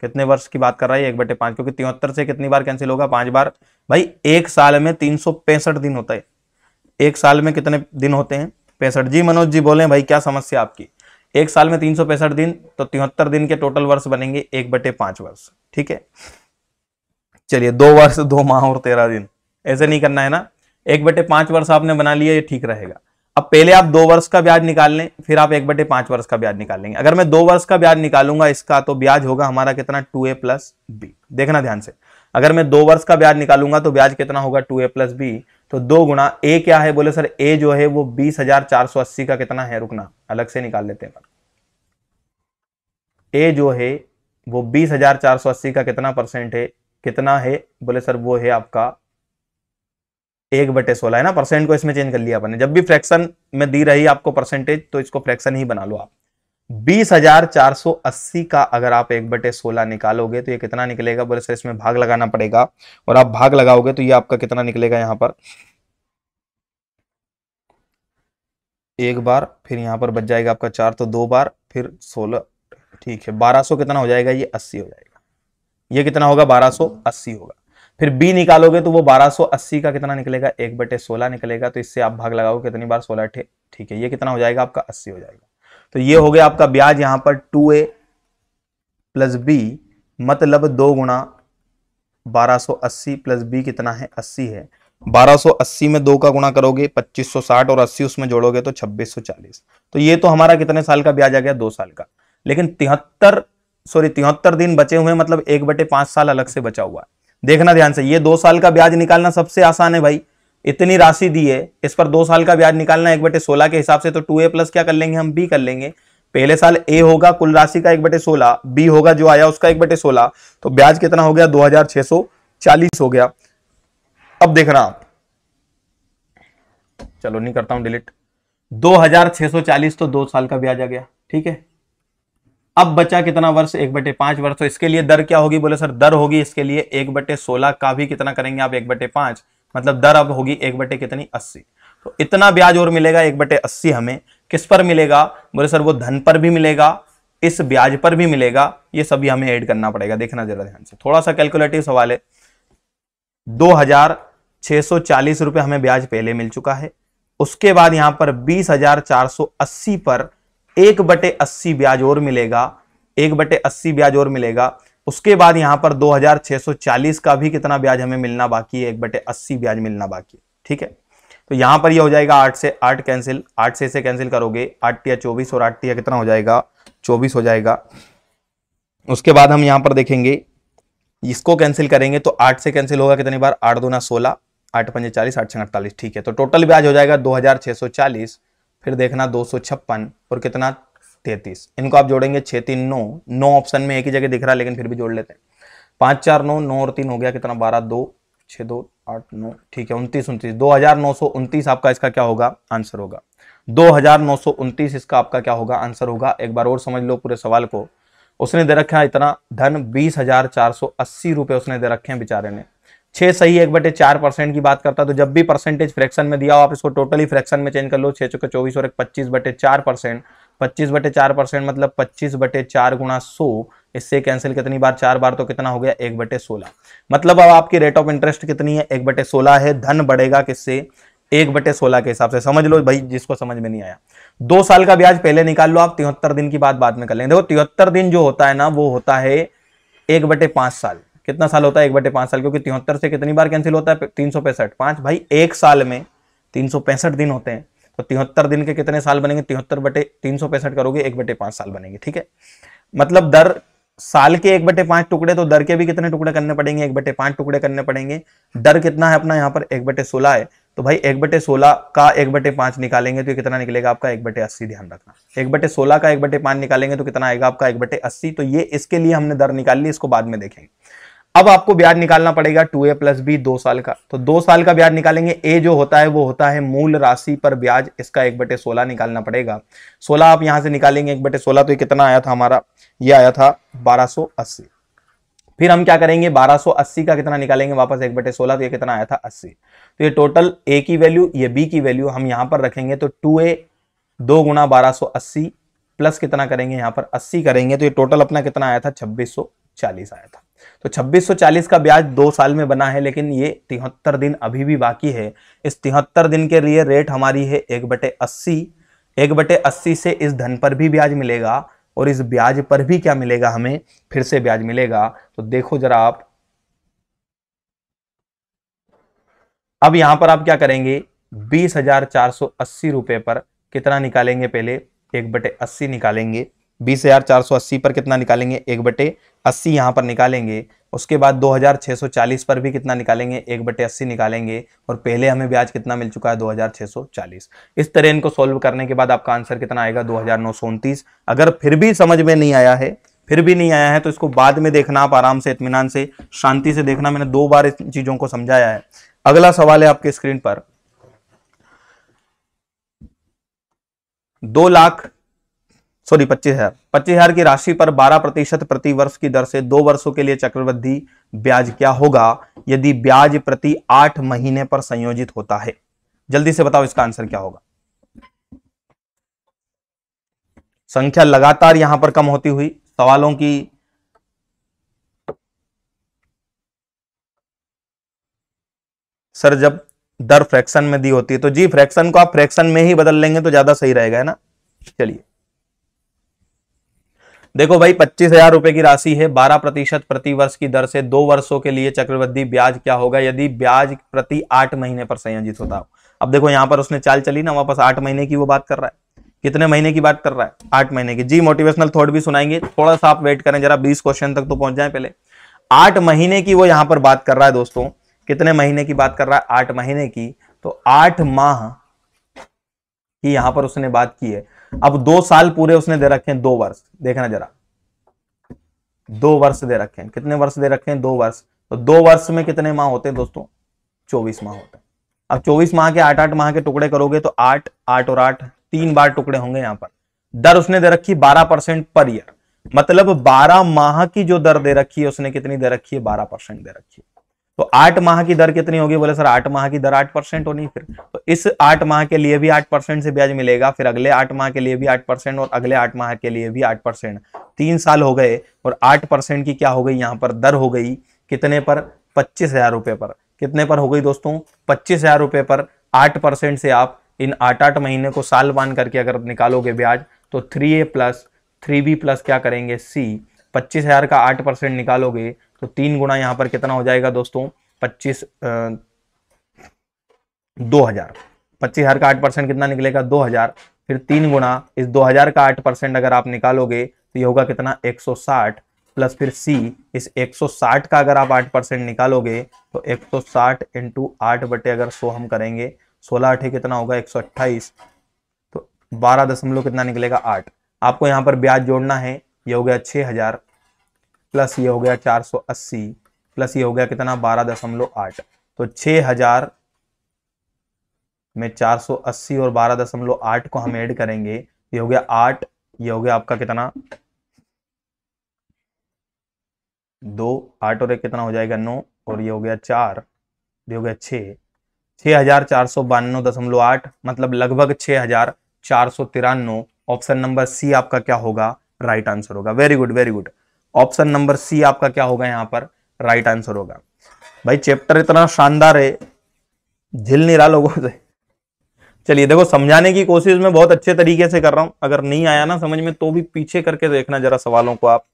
कितने वर्ष की बात कर रहा है, एक बटे पाँच? क्योंकि तिहत्तर से कितनी बार कैंसिल होगा? पाँच बार। भाई, एक साल में तीन सौ पैंसठ दिन होता है। एक साल में कितने दिन होते हैं? पैंसठ। जी, मनोज जी बोले, भाई, क्या समस्या आपकी? एक साल में तीन सौ पैंसठ दिन तो तिहत्तर दिन के टोटल वर्ष बनेंगे एक बटे पाँच वर्ष। ठीक है? चलिए, दो वर्ष, दो माह और तेरह दिन। ऐसे नहीं करना है ना? एक बटे पाँच वर्ष आपने बना लिया, ये ठीक रहेगा। अब पहले आप दो वर्ष का ब्याज निकाल लें, फिर आप एक बटे पाँच वर्ष का ब्याज निकाल लेंगे। अगर मैं दो वर्ष का ब्याज निकालूँगा इसका तो ब्याज होगा हमारा कितना? Two A plus B. देखना ध्यान से। अगर मैं दो वर्ष का ब्याज निकालूँगा तो ब्याज कितना होगा? Two A plus B. तो दो गुणा ए क्या है? बोले, सर, ए जो है, वो बीस हज़ार चार सौ अस्सी का कितना है? रुकना, अलग से निकाल लेते हैं ए जो है, वो बीस हज़ार चार सौ अस्सी का कितना परसेंट है? कितना है? बोले, सर, वो है आपका एक बटे सोलह है ना, परसेंट को इसमें चेंज कर लिया अपने जब भी फ्रैक्शन में दी रही आपको परसेंटेज तो इसको फ्रैक्शन ही बना लो आप। बीस हज़ार चार सौ अस्सी का अगर आप एक बटे सोलह निकालोगे तो ये कितना निकलेगा? बोले, सर, इसमें भाग लगाना पड़ेगा। और आप भाग लगाओगे तो ये आपका कितना निकलेगा यहाँ पर? एक बार, फिर यहाँ पर बच जाएगा आपका चार तो दो बार, फिर सोलह। ठीक है, बारह सौ कितना हो जाएगा? ये अस्सी हो जाएगा। ये कितना होगा? बारह सौ अस्सी होगा। फिर बी निकालोगे तो वो 1280 का कितना निकलेगा? एक बटे सोलह निकलेगा तो इससे आप भाग लगाओ कितनी बार? सोलह ठीक है, ये कितना हो जाएगा? आपका 80 हो जाएगा। तो ये हो गया आपका ब्याज, यहाँ पर टू ए प्लस बी मतलब दो गुणा 1280 प्लस बी कितना है? 80 है। 1280 में दो का गुणा करोगे 2560 और 80 उसमें जोड़ोगे तो 2640 तो ये तो हमारा कितने साल का ब्याज आ गया? दो साल का। लेकिन तिहत्तर सॉरी तिहत्तर दिन बचे हुए मतलब एक बटे पाँच साल अलग से बचा हुआ है। देखना ध्यान से, ये दो साल का ब्याज निकालना सबसे आसान है भाई। इतनी राशि दी है, इस पर दो साल का ब्याज निकालना एक बटे सोलह के हिसाब से तो टू ए प्लस क्या कर लेंगे, हम बी कर लेंगे। पहले साल ए होगा, कुल राशि का एक बटे सोलह, बी होगा जो आया उसका एक बटे सोलह तो ब्याज कितना हो गया, दो हज़ार छह सौ चालीस हो गया। अब देखना आप। चलो, नहीं करता हूँ डिलीट 2640 तो दो साल का ब्याज आ गया, ठीक है? अब बचा कितना वर्ष? एक बटे पाँच वर्ष। तो इसके लिए दर क्या होगी? बोले, सर, दर होगी इसके लिए एक बटे सोलह का भी कितना करेंगे आप? एक बटे पाँच। मतलब दर अब होगी एक बटे कितनी? अस्सी। तो इतना ब्याज और मिलेगा, एक बटे अस्सी हमें। किस पर मिलेगा? बोले, सर, वो धन पर भी मिलेगा, इस ब्याज पर भी मिलेगा। ये सभी हमें ऐड करना पड़ेगा। देखना जरा ध्यान से। थोड़ा सा कैलकुलेटिव सवाल है। दो हज़ार छह सौ चालीस रुपए हमें ब्याज पहले मिल चुका है। उसके बाद यहाँ पर बीस हज़ार चार सौ अस्सी पर एक बटे अस्सी ब्याज और मिलेगा, एक बटे अस्सी ब्याज और मिलेगा। उसके बाद यहाँ पर 2640 का भी कितना ब्याज हमें मिलना बाकी है? एक बटे अस्सी ब्याज मिलना बाकी है, ठीक है? तो यहाँ पर ये हो जाएगा आठ से आठ कैंसिल आठ से इसे कैंसिल करोगे, आठ या चौबीस और आठ या कितना हो जाएगा? चौबीस हो जाएगा। उसके बाद हम यहाँ पर देखेंगे, इसको कैंसिल करेंगे तो आठ से कैंसिल होगा कितनी बार? आठ दो ना सोलह, आठ पंजे चालीस, आठ छः अड़तालीस, ठीक है? तो टोटल ब्याज हो जाएगा दो हज़ार छह सौ चालीस। फिर देखना दो सौ छप्पन और कितना? तैतीस। इनको आप जोड़ेंगे छः तीन नौ। नौ ऑप्शन में एक ही जगह दिख रहा है, लेकिन फिर भी जोड़ लेते हैं। पाँच चार नौ नौ और तीन हो गया, कितना? बारह, दो छः दो, आठ, नौ, ठीक है, उनतीस उनतीस। दो हज़ार नौ सौ उनतीस आपका इसका क्या होगा? आंसर होगा। दो हज़ार नौ सौ उनतीस इसका आपका क्या होगा? आंसर होगा। एक बार और समझ लो पूरे सवाल को। उसने दे रखा है इतना धन, बीस हज़ार चार सौ अस्सी उसने दे रखे हैं बेचारे ने। छह सही एक बटे चार परसेंट की बात करता है तो जब भी परसेंटेज फ्रैक्शन में दिया हो आप इसको टोटली फ्रैक्शन में चेंज कर लो, छह चौके चौबीस और एक पच्चीस बटे चार परसेंट। पच्चीस बटे चार परसेंट मतलब पच्चीस बटे चार गुणा सौ, इससे कैंसिल कितनी बार? चार बार तो कितना हो गया? एक बटे सोलह। मतलब अब आपकी रेट ऑफ़ इंटरेस्ट कितनी है? एक बटे सोलह है। धन बढ़ेगा किससे? एक बटे सोलह के हिसाब से। समझ लो भाई, जिसको समझ में नहीं आया। दो साल का ब्याज पहले निकाल लो आप, तिहत्तर दिन की बात बाद में कर लेंगे देखो, तिहत्तर दिन जो होता है ना, वो होता है एक बटे पाँच साल। कितना साल होता है एक बटे पाँच साल क्योंकि तिहत्तर से कितनी बार कैंसिल होता है तीन सौ पैंसठ पाँच भाई एक साल में तीन सौ पैंसठ दिन होते हैं तो तिहत्तर दिन के कितने साल बनेंगे तिहत्तर बटे तीन सौ पैंसठ करोगे एक बटे पाँच साल बनेंगे ठीक है मतलब दर साल के एक बटे पाँच टुकड़े तो दर के भी कितने टुकड़े करने पड़ेंगे एक बटे पाँच टुकड़े करने पड़ेंगे दर कितना है अपना यहाँ पर एक बटे सोलह है तो भाई एक बटे सोलह का एक बटे पाँच निकालेंगे तो कितना निकलेगा आपका एक बटे अस्सी ध्यान रखना एक बटे सोलह का एक बटे पाँच निकालेंगे तो कितना आएगा आपका एक बटे अस्सी तो ये इसके लिए हमने दर निकाल ली इसको बाद में देखेंगे अब आपको ब्याज निकालना पड़ेगा टू ए प्लस बी दो साल का। तो दो साल का ब्याज निकालेंगे, ए जो होता है वो होता है मूल राशि पर ब्याज, इसका एक बटे सोलह निकालना पड़ेगा। सोलह आप यहाँ से निकालेंगे, एक बटे सोलह तो ये कितना आया था हमारा? ये आया था बारह सौ अस्सी। फिर हम क्या करेंगे, बारह सौ अस्सी का कितना निकालेंगे वापस, एक बटे सोलह तो ये कितना आया था अस्सी। तो ये टोटल ए की वैल्यू ये बी की वैल्यू हम यहाँ पर रखेंगे तो टू ए दो गुना बारह सौ अस्सी प्लस कितना करेंगे, यहाँ पर अस्सी करेंगे तो ये टोटल अपना कितना आया था? छब्बीस सौ चालीस आया था। तो 2640 का ब्याज दो साल में बना है, लेकिन ये तिहत्तर दिन अभी भी बाकी है। इस तिहत्तर दिन के लिए रेट हमारी है एक बटे अस्सी। एक बटे अस्सी से इस धन पर भी ब्याज मिलेगा, और इस ब्याज पर भी क्या मिलेगा हमें? फिर से ब्याज मिलेगा। तो देखो जरा आप। अब यहाँ पर आप क्या करेंगे? बीस हज़ार चार सौ अस्सी रुपए पर कितना निकालेंगे पहले? एक बटे अस्सी निकालेंगे। बीस हज़ार चार सौ अस्सी पर कितना निकालेंगे? एक बटे अस्सी यहाँ पर निकालेंगे। उसके बाद दो हज़ार छह सौ चालीस पर भी कितना निकालेंगे? एक बटे अस्सी निकालेंगे। और पहले हमें ब्याज कितना मिल चुका है? दो हज़ार छह सौ चालीस। इस तरह इनको सोल्व करने के बाद आपका आंसर कितना आएगा? दो हज़ार नौ सौ उनतीस। अगर फिर भी समझ में नहीं आया है, फिर भी नहीं आया है तो इसको बाद में देखना, आप आराम से इतमान से, शांति से देखना। मैंने दो बार इन चीज़ों को समझाया है। अगला सवाल है आपके स्क्रीन पर। दो लाख सॉरी, पच्चीस हज़ार। पच्चीस हज़ार की राशि पर बारह प्रतिशत प्रति वर्ष की दर से दो वर्षों के लिए चक्रवृद्धि ब्याज क्या होगा? यदि ब्याज प्रति आठ महीने पर संयोजित होता है। जल्दी से बताओ इसका आंसर क्या होगा। संख्या लगातार यहाँ पर कम होती हुई, सवालों की सर, जब दर फ्रैक्शन में दी होती है तो जी, फ्रैक्शन को आप फ्रैक्शन में ही बदल लेंगे तो ज़्यादा सही रहेगा, है ना? चलिए। देखो भाई, पच्चीस हज़ार रुपए की राशि है, बारह प्रतिशत प्रति वर्ष की दर से दो वर्षों के लिए चक्रवृद्धि ब्याज क्या होगा? यदि ब्याज प्रति आठ महीने पर संयोजित होता हो। अब देखो, यहाँ पर उसने चाल चली ना, वापस आठ महीने की वो बात कर रहा है। कितने महीने की बात कर रहा है? आठ महीने की। जी मोटिवेशनल थॉट भी सुनाएँगे। थोड़ा सा आप वेट करें, जरा बीस क्वेश्चन तक तो पहुँच जाए पहले। आठ महीने की वो यहाँ पर बात कर रहा है दोस्तों। कितने महीने की बात कर रहा है? आठ महीने की। तो आठ माह की यहाँ पर उसने बात की है। अब दो साल पूरे उसने दे रखे हैं, दो वर्ष। देखना जरा। दो वर्ष दे रखे हैं। कितने वर्ष दे रखे हैं? दो वर्ष। तो दो वर्ष में कितने माह होते हैं दोस्तों? चौबीस माह होते हैं। अब चौबीस माह के, आठ आठ माह के टुकड़े करोगे तो आठ आठ और आठ, तीन बार टुकड़े होंगे यहाँ पर। दर उसने दे रखी बारह परसेंट पर ईयर। मतलब बारह माह की जो दर दे रखी है, उसने कितनी दे रखी है? बारह परसेंट दे रखी है। तो आठ माह की दर कितनी होगी? बोले, सर, आठ माह की दर आठ परसेंट होनी फिर। तो इस आठ माह के लिए भी आठ परसेंट से ब्याज मिलेगा, फिर अगले आठ माह के लिए भी आठ परसेंट और अगले आठ माह के लिए भी आठ परसेंट। तीन साल हो गए और आठ परसेंट की क्या हो गई? यहाँ पर दर हो गई कितने पर? पच्चीस हज़ार रुपए पर। कितने पर हो गई दोस्तों? पच्चीस हज़ार रुपए पर आठ परसेंट से आप इन आठ आठ महीने को साल मान करके अगर निकालोगे ब्याज तो three A plus three B plus क्या करेंगे? सी पच्चीस हज़ार का आठ परसेंट निकालोगे तो तीन गुना यहाँ पर कितना हो जाएगा दोस्तों? पच्चीस दो हज़ार। पच्चीस हज़ार का आठ परसेंट कितना निकलेगा? दो हज़ार। फिर तीन गुना इस दो हज़ार का आठ परसेंट अगर आप निकालोगे तो ये होगा कितना? एक सौ साठ प्लस फिर सी। इस 160 का अगर आप 8 परसेंट निकालोगे तो 160 सौ साठ इंटू आठ बटे अगर सो हम करेंगे, सोलह अठे कितना होगा? 128 तो बारह दशमलव कितना निकलेगा? आठ। आपको यहाँ पर ब्याज जोड़ना है, ये हो गया छः हज़ार। प्लस ये हो गया चार सौ अस्सी, प्लस ये हो गया कितना? बारह दशमलव आठ। तो छः हज़ार में चार सौ अस्सी और बारह दशमलव आठ को हम ऐड करेंगे। ये हो गया आठ, ये हो गया आपका कितना? दो, आठ और एक कितना हो जाएगा नौ, और ये हो गया चार, ये हो गया छ छह हज़ार चार सौ बानवे दशमलव आठ मतलब लगभग छह हज़ार चार सौ तिरानवे। ऑप्शन नंबर सी आपका क्या होगा? राइट आंसर होगा। Very good very good. Option number C आपका क्या होगा यहाँ पर? राइट आंसर होगा। भाई चैप्टर इतना शानदार है, झिल नहीं रहा लोगों से। चलिए, देखो, समझाने की कोशिश में बहुत अच्छे तरीके से कर रहा हूँ। अगर नहीं आया ना समझ में तो भी पीछे करके देखना जरा सवालों को आप।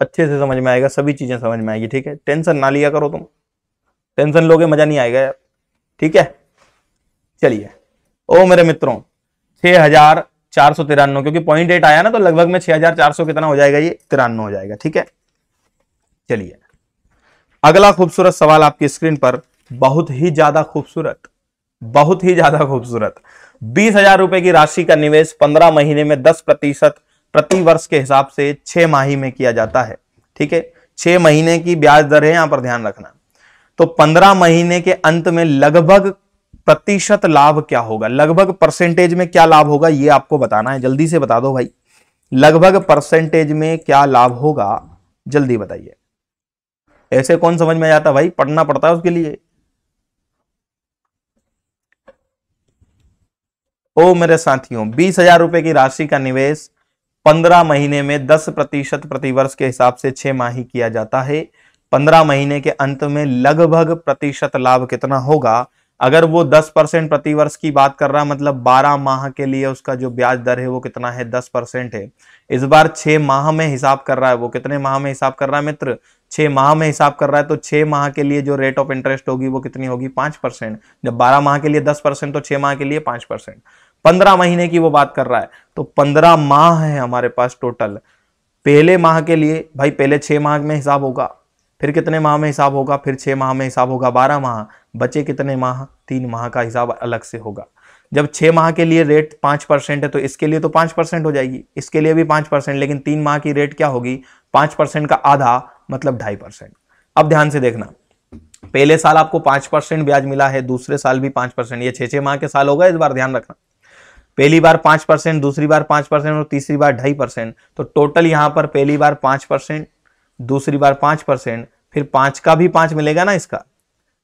अच्छे से समझ में आएगा, सभी चीज़ें समझ में आएगी, ठीक है? टेंशन ना लिया करो तुम। टेंशन लोगे, मज़ा नहीं आएगा यार, ठीक है? चलिए। ओ मेरे मित्रों, छह हज़ार चार सौ तिरानवे, क्योंकि पॉइंट एट आया ना तो लगभग में छह हज़ार चार सौ कितना हो जाएगा ये? तिरानवे हो जाएगा, ठीक है? चलिए। अगला खूबसूरत सवाल आपकी स्क्रीन पर, बहुत ही ज़्यादा खूबसूरत, बहुत ही ज़्यादा खूबसूरत। बीस हज़ार रुपए की राशि का निवेश पंद्रह महीने में दस प्रतिशत प्रति वर्ष के हिसाब से छह माही में किया जाता है, ठीक है? छह महीने की ब्याज दर है, यहाँ पर ध्यान रखना। तो पंद्रह महीने के अंत में लगभग प्रतिशत लाभ क्या होगा? लगभग परसेंटेज में क्या लाभ होगा? ये आपको बताना है। जल्दी से बता दो भाई। लगभग परसेंटेज में क्या लाभ होगा? जल्दी बताइए। ऐसे कौन समझ में जाता भाई? पढ़ना पड़ता है उसके लिए। ओ मेरे साथियों, बीस हज़ार रुपए की राशि का निवेश पंद्रह महीने में दस प्रतिशत प्रतिवर्ष के हिसाब से छह माही किया जाता है। पंद्रह महीने के अंत में लगभग प्रतिशत लाभ कितना होगा? अगर वो दस परसेंट प्रतिवर्ष की बात कर रहा है मतलब बारह माह के लिए उसका जो ब्याज दर है वो कितना है? दस परसेंट है। इस बार छह माह में हिसाब कर रहा है वो। कितने माह में हिसाब कर रहा है मित्र? छह माह में हिसाब कर रहा है तो छह माह के लिए जो रेट ऑफ़ इंटरेस्ट होगी वो कितनी होगी? पाँच परसेंट। जब बारह माह के लिए दस परसेंट तो छह माह के लिए पाँच परसेंट। पंद्रह महीने की वो बात कर रहा है। तो पंद्रह माह है हमारे पास टोटल पहले माह के लिए, भाई पहले छह माह में हिसाब होगा, फिर कितने माह में हिसाब होगा? फिर छह माह में हिसाब होगा, बारह माह। बचे कितने माह? तीन माह का हिसाब अलग से होगा। जब छह माह के लिए रेट पाँच परसेंट है तो इसके लिए तो पाँच परसेंट हो जाएगी। इसके लिए भी पाँच परसेंट, लेकिन तीन माह की रेट क्या होगी? पाँच परसेंट का आधा मतलब ढाई परसेंट। अब ध्यान से देखना। पहले साल आपको पाँच परसेंट ब्याज मिला है, दूसरे साल भी पाँच परसेंट। ये छह छह माह के साल होगा इस बार ध्यान रखना। पहली बार पाँच परसेंट, दूसरी बार पाँच परसेंट और तीसरी बार ढाई परसेंट। तो टोटल यहाँ पर पहली बार पाँच परसेंट, दूसरी बार पाँच परसेंट, फिर पाँच का भी पाँच मिलेगा ना इसका।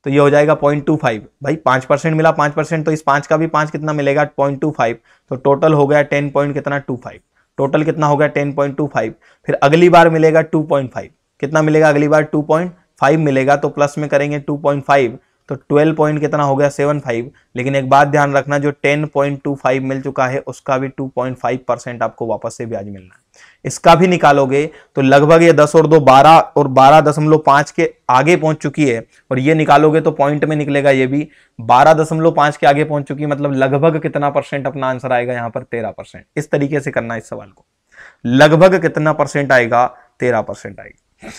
तो ये हो जाएगा पॉइंट टू फाइव भाई, पाँच परसेंट मिला, पाँच परसेंट तो इस पाँच का भी पाँच कितना मिलेगा? पॉइंट टू फाइव तो टोटल हो गया टेन पॉइंट कितना? टू फाइव टोटल कितना हो गया? टेन पॉइंट टू फाइव फिर अगली बार मिलेगा टू पॉइंट फाइव कितना मिलेगा? अगली बार टू पॉइंट फाइव मिलेगा तो प्लस में करेंगे टू पॉइंट फाइव तो 12 पॉइंट कितना हो गया? 75 लेकिन एक बात ध्यान रखना, जो 10.25 मिल चुका है, उसका भी 2.5 परसेंट आपको वापस से ब्याज मिलना है। इसका भी निकालोगे तो लगभग ये 10 और दो 12 और बारह दशमलव पाँच के आगे पहुँच चुकी है। और ये निकालोगे तो पॉइंट में निकलेगा ये भी। बारह दशमलव पाँच के आगे पहुँच चुकी है मतलब लगभग कितना परसेंट अपना आंसर आएगा यहाँ पर? तेरह परसेंट इस तरीके से करना इस सवाल को। लगभग कितना परसेंट आएगा? तेरह परसेंट आएगा।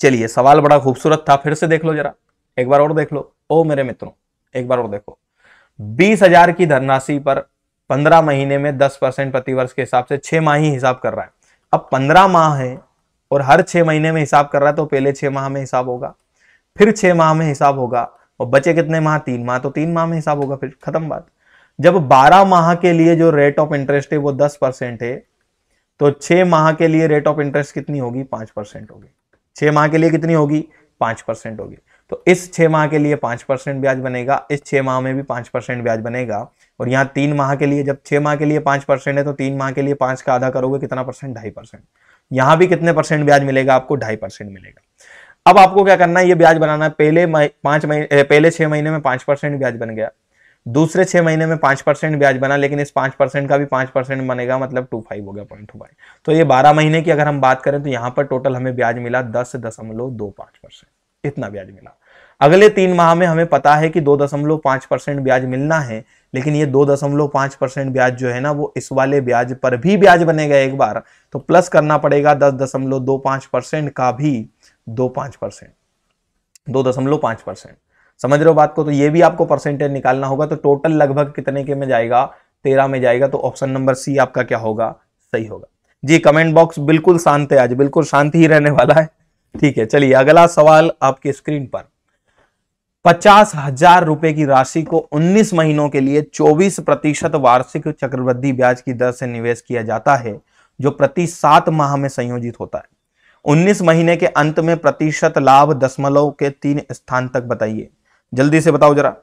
चलिए, सवाल बड़ा खूबसूरत था, फिर से देख लो जरा। एक बार और देख लो। ओ मेरे मित्रों, एक बार और देखो। बीस हज़ार की धनराशि पर पंद्रह महीने में दस परसेंट प्रतिवर्ष के हिसाब से छह माह ही हिसाब कर रहा है। अब पंद्रह माह है और हर छह महीने में हिसाब कर रहा है तो पहले छह माह में हिसाब होगा, फिर छह माह में हिसाब होगा, और बचे कितने माह? तीन माह। तो तीन माह में हिसाब होगा फिर, खत्म बात। जब बारह माह के लिए जो रेट ऑफ़ इंटरेस्ट है, वो दस परसेंट है तो छह माह के लिए रेट ऑफ़ इंटरेस्ट कितनी होगी? पाँच परसेंट होगी। छह माह के लिए कितनी होगी? पाँच परसेंट होगी। तो इस छह माह के लिए पाँच परसेंट ब्याज बनेगा, इस छह माह में भी पाँच परसेंट ब्याज बनेगा और यहाँ तीन माह के लिए, जब छह माह के लिए पाँच परसेंट है तो तीन माह के लिए पाँच का आधा करोगे, कितना परसेंट ढाई परसेंट यहाँ भी कितने परसेंट ब्याज मिलेगा? आपको ढाई परसेंट मिलेगा। अब आपको क्या करना है? ये ब्याज बनाना है। पहले पाँच महीने पहले छह महीने में पाँच परसेंट ब्याज बन गया। दूसरे छह महीने में पाँच परसेंट ब्याज बना, लेकिन इस पाँच परसेंट का भी पाँच परसेंट बनेगा मतलब टू फाइव हो गया पॉइंट टू फाइव तो ये बारह महीने की अगर हम बात करें तो यहाँ पर टोटल हमें ब्याज मिला दस दशमलव दो पाँच परसेंट इतना ब्याज मिला। अगले तीन माह में हमें पता है कि दो दशमलव पाँच परसेंट ब्याज मिलना है, लेकिन ये दो दशमलव पाँच परसेंट ब्याज जो है ना, वो इस वाले ब्याज पर भी ब्याज बनेगा एक बार। तो प्लस करना पड़ेगा दस दशमलव दो पाँच परसेंट का भी दो पाँच परसेंट। दो दशमलव पाँच परसेंट। समझ रहे हो बात को? तो ये भी आपको परसेंटेज निकालना होगा। तो टोटल लगभग कितने के में जाएगा? तेरह में जाएगा। तो ऑप्शन नंबर सी आपका क्या होगा? सही होगा। जी कमेंट बॉक्स बिल्कुल शांत है आज। बिल्कुल शांति ही रहने वाला है। ठीक है, चलिए अगला सवाल आपके स्क्रीन पर। पचास हज़ार रुपए की राशि को 19 महीनों के लिए 24 प्रतिशत वार्षिक चक्रवृद्धि ब्याज की दर से निवेश किया जाता है, जो प्रति सात माह में संयोजित होता है। 19 महीने के अंत में प्रतिशत लाभ दशमलव के तीन स्थान तक बताइए। जल्दी से बताओ जरा।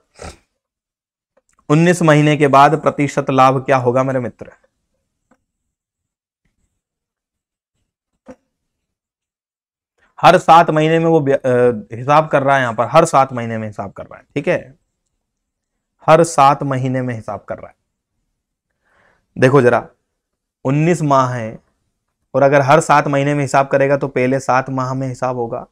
19 महीने के बाद प्रतिशत लाभ क्या होगा मेरे मित्र? हर सात महीने में वो हिसाब कर रहा है यहाँ पर, हर सात महीने में हिसाब कर रहा है, ठीक है? हर सात महीने में हिसाब कर रहा है। देखो जरा 19 माह है और अगर हर सात महीने में हिसाब करेगा तो पहले सात माह में हिसाब होगा,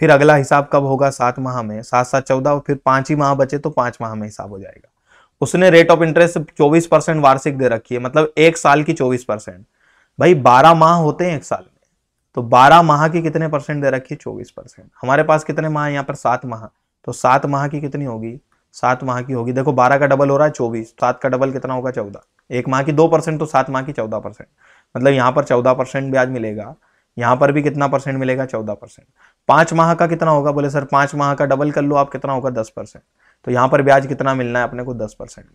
फिर अगला हिसाब कब होगा सात माह में? सात सात, चौदह और फिर पाँच ही माह बचे तो पाँच माह में हिसाब हो जाएगा। उसने रेट ऑफ़ इंटरेस्ट चौबीस परसेंट वार्षिक दे रखी है मतलब एक साल की चौबीस परसेंट। भाई बारह माह होते हैं एक साल। में तो बारह माह की कितने परसेंट दे रखी है? चौबीस परसेंट हमारे पास कितने माह यहाँ पर सात माह। तो सात माह की कितनी होगी? सात माह की होगी। देखो, बारह का डबल हो रहा है, चौबीस। सात का डबल कितना होगा? चौदह। एक माह की दो परसेंट तो सात माह की चौदह परसेंट मतलब यहाँ पर चौदह परसेंट ब्याज मिलेगा। यहाँ पर भी कितना परसेंट मिलेगा? चौदह परसेंट पाँच माह का कितना होगा? बोले, सर, पाँच माह का डबल कर लो, आप कितना होगा? दस परसेंट तो यहाँ पर ब्याज कितना मिलना है? अपने को दस परसेंट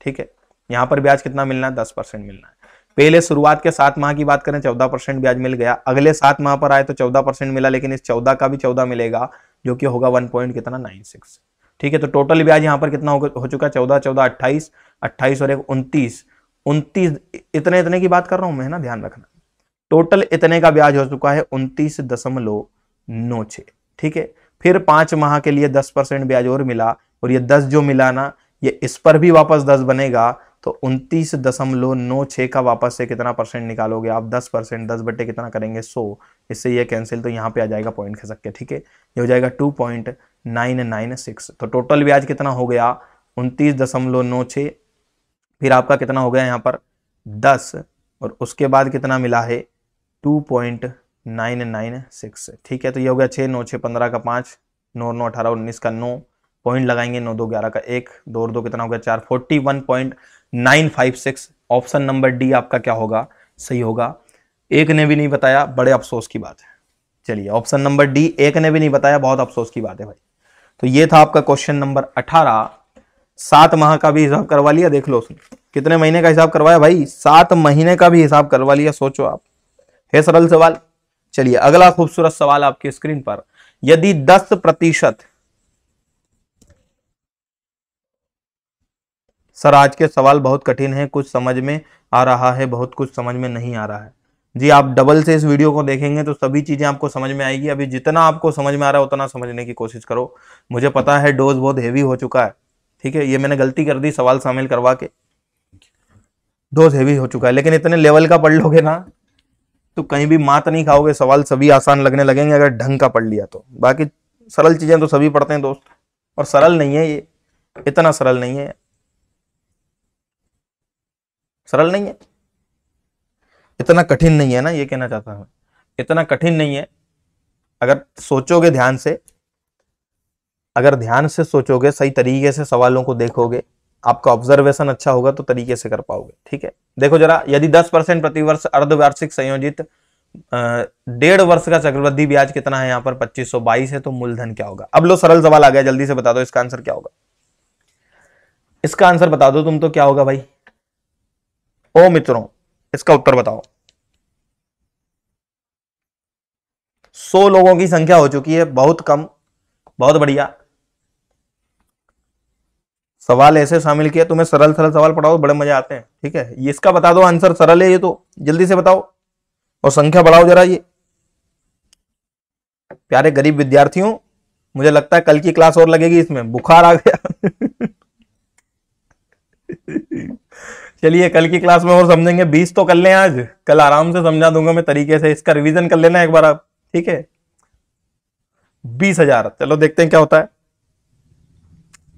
ठीक है? यहाँ पर ब्याज कितना मिलना है? दस परसेंट मिलना है। पहले शुरुआत के सात माह की बात करें, चौदह परसेंट ब्याज मिल गया। अगले सात माह पर आए तो चौदह परसेंट मिला, लेकिन इस चौदह का भी चौदह मिलेगा, जो कि होगा वन पॉइंट कितना? Nine six. ठीक है तो टोटल ब्याज यहाँ पर कितना हो चुका चौदह चौदह, अट्ठाईस अट्ठाईस और एक उनतीस। उनतीस इतने इतने की बात कर रहा हूँ मैं ना? ध्यान रखना। टोटल इतने का ब्याज हो चुका है उनतीस दशमलव नौ छ ठीक है, फिर पाँच माह के लिए दस परसेंट ब्याज और मिला, और ये दस जो मिला ना, ये इस पर भी वापस दस बनेगा तो उनतीस दशमलव नौ छ का वापस से कितना परसेंट निकालोगे आप? दस परसेंट दस बट्टे कितना करेंगे? सो। इससे ये कैंसिल तो यहाँ पे आ जाएगा पॉइंट खसक के, ठीक है? ये हो जाएगा two point nine nine six total total ब्याज कितना हो गया? उनतीस दशमलव नौ छ फिर आपका कितना हो गया यहाँ पर? दस। और उसके बाद कितना मिला है? Two point nine nine six ठीक है तो ये हो गया छः नौ छः पंद्रह का पाँच, नौ नौ, अठारह, उन्नीस का नौ। पॉइंट लगाएँगे, नौ, दो, ग्यारह का एक। दो और दो कितना हो गया? चार। Forty one point nine five six, option number D आपका क्या होगा? सही होगा। एक ने भी नहीं बताया, बड़े अफसोस की बात है। चलिए, ऑप्शन नंबर डी, एक ने भी नहीं बताया, बहुत अफसोस की बात है भाई। तो ये था आपका क्वेश्चन नंबर अठारह। सात माह का भी हिसाब करवा लिया, देख लो उसने। कितने महीने का हिसाब करवाया भाई? सात महीने का भी हिसाब करवा लिया, सोचो आप। है सरल सवाल? चलिए, अगला खूबसूरत सवाल आपकी स्क्रीन पर। यदि 10 प्रतिशत सर, आज के सवाल बहुत कठिन है, कुछ समझ में आ रहा है, बहुत कुछ समझ में नहीं आ रहा है। जी, आप डबल से इस वीडियो को देखेंगे तो सभी चीज़ें आपको समझ में आएगी। अभी जितना आपको समझ में आ रहा है, उतना समझने की कोशिश करो। मुझे पता है डोज बहुत हेवी हो चुका है, ठीक है? ये मैंने गलती कर दी, सवाल शामिल करवा के। डोज हेवी हो चुका है, लेकिन इतने लेवल का पढ़ लोगे ना तो कहीं भी मात नहीं खाओगे, सवाल सभी आसान लगने लगेंगे अगर ढंग का पढ़ लिया तो। बाकी सरल चीज़ें तो सभी पढ़ते हैं दोस्त, और सरल नहीं है ये, इतना सरल नहीं है। सरल नहीं है। इतना कठिन नहीं है ना, ये कहना चाहता हूँ इतना कठिन नहीं है। अगर सोचोगे ध्यान से, अगर ध्यान से सोचोगे, सही तरीके से सवालों को देखोगे, आपका ऑब्जर्वेशन अच्छा होगा तो तरीके से कर पाओगे, ठीक है? देखो जरा, यदि 10 परसेंट प्रतिवर्ष अर्धवार्षिक संयोजित डेढ़ वर्ष का चक्रवृद्धि ब्याज कितना है यहाँ पर? 2522 है तो मूलधन क्या होगा? अब लो, सरल सवाल आ गया, जल्दी से बता दो इसका आंसर क्या होगा। इसका आंसर बता दो तुम तो क्या होगा भाई? ओ मित्रों, इसका उत्तर बताओ। सौ लोगों की संख्या हो चुकी है, बहुत कम, बहुत बढ़िया। सवाल ऐसे शामिल किया, तुम्हें सरल सरल सवाल पढ़ाओ, बड़े मज़े आते हैं, ठीक है? ये इसका बता दो, आंसर सरल है ये तो जल्दी से बताओ। और संख्या बढ़ाओ जरा ये। प्यारे गरीब विद्यार्थियों, मुझे लगता है कल की क्लास और लगेगी इसमें, बुखार आ गया। <laughs> चलिए, कल की क्लास में और समझेंगे। बीस तो कर लें आज। कल आराम से समझा दूँगा मैं तरीके से। इसका रिवीजन कर लेना एक बार आप, ठीक है? बीस हज़ार। चलो देखते हैं क्या होता है।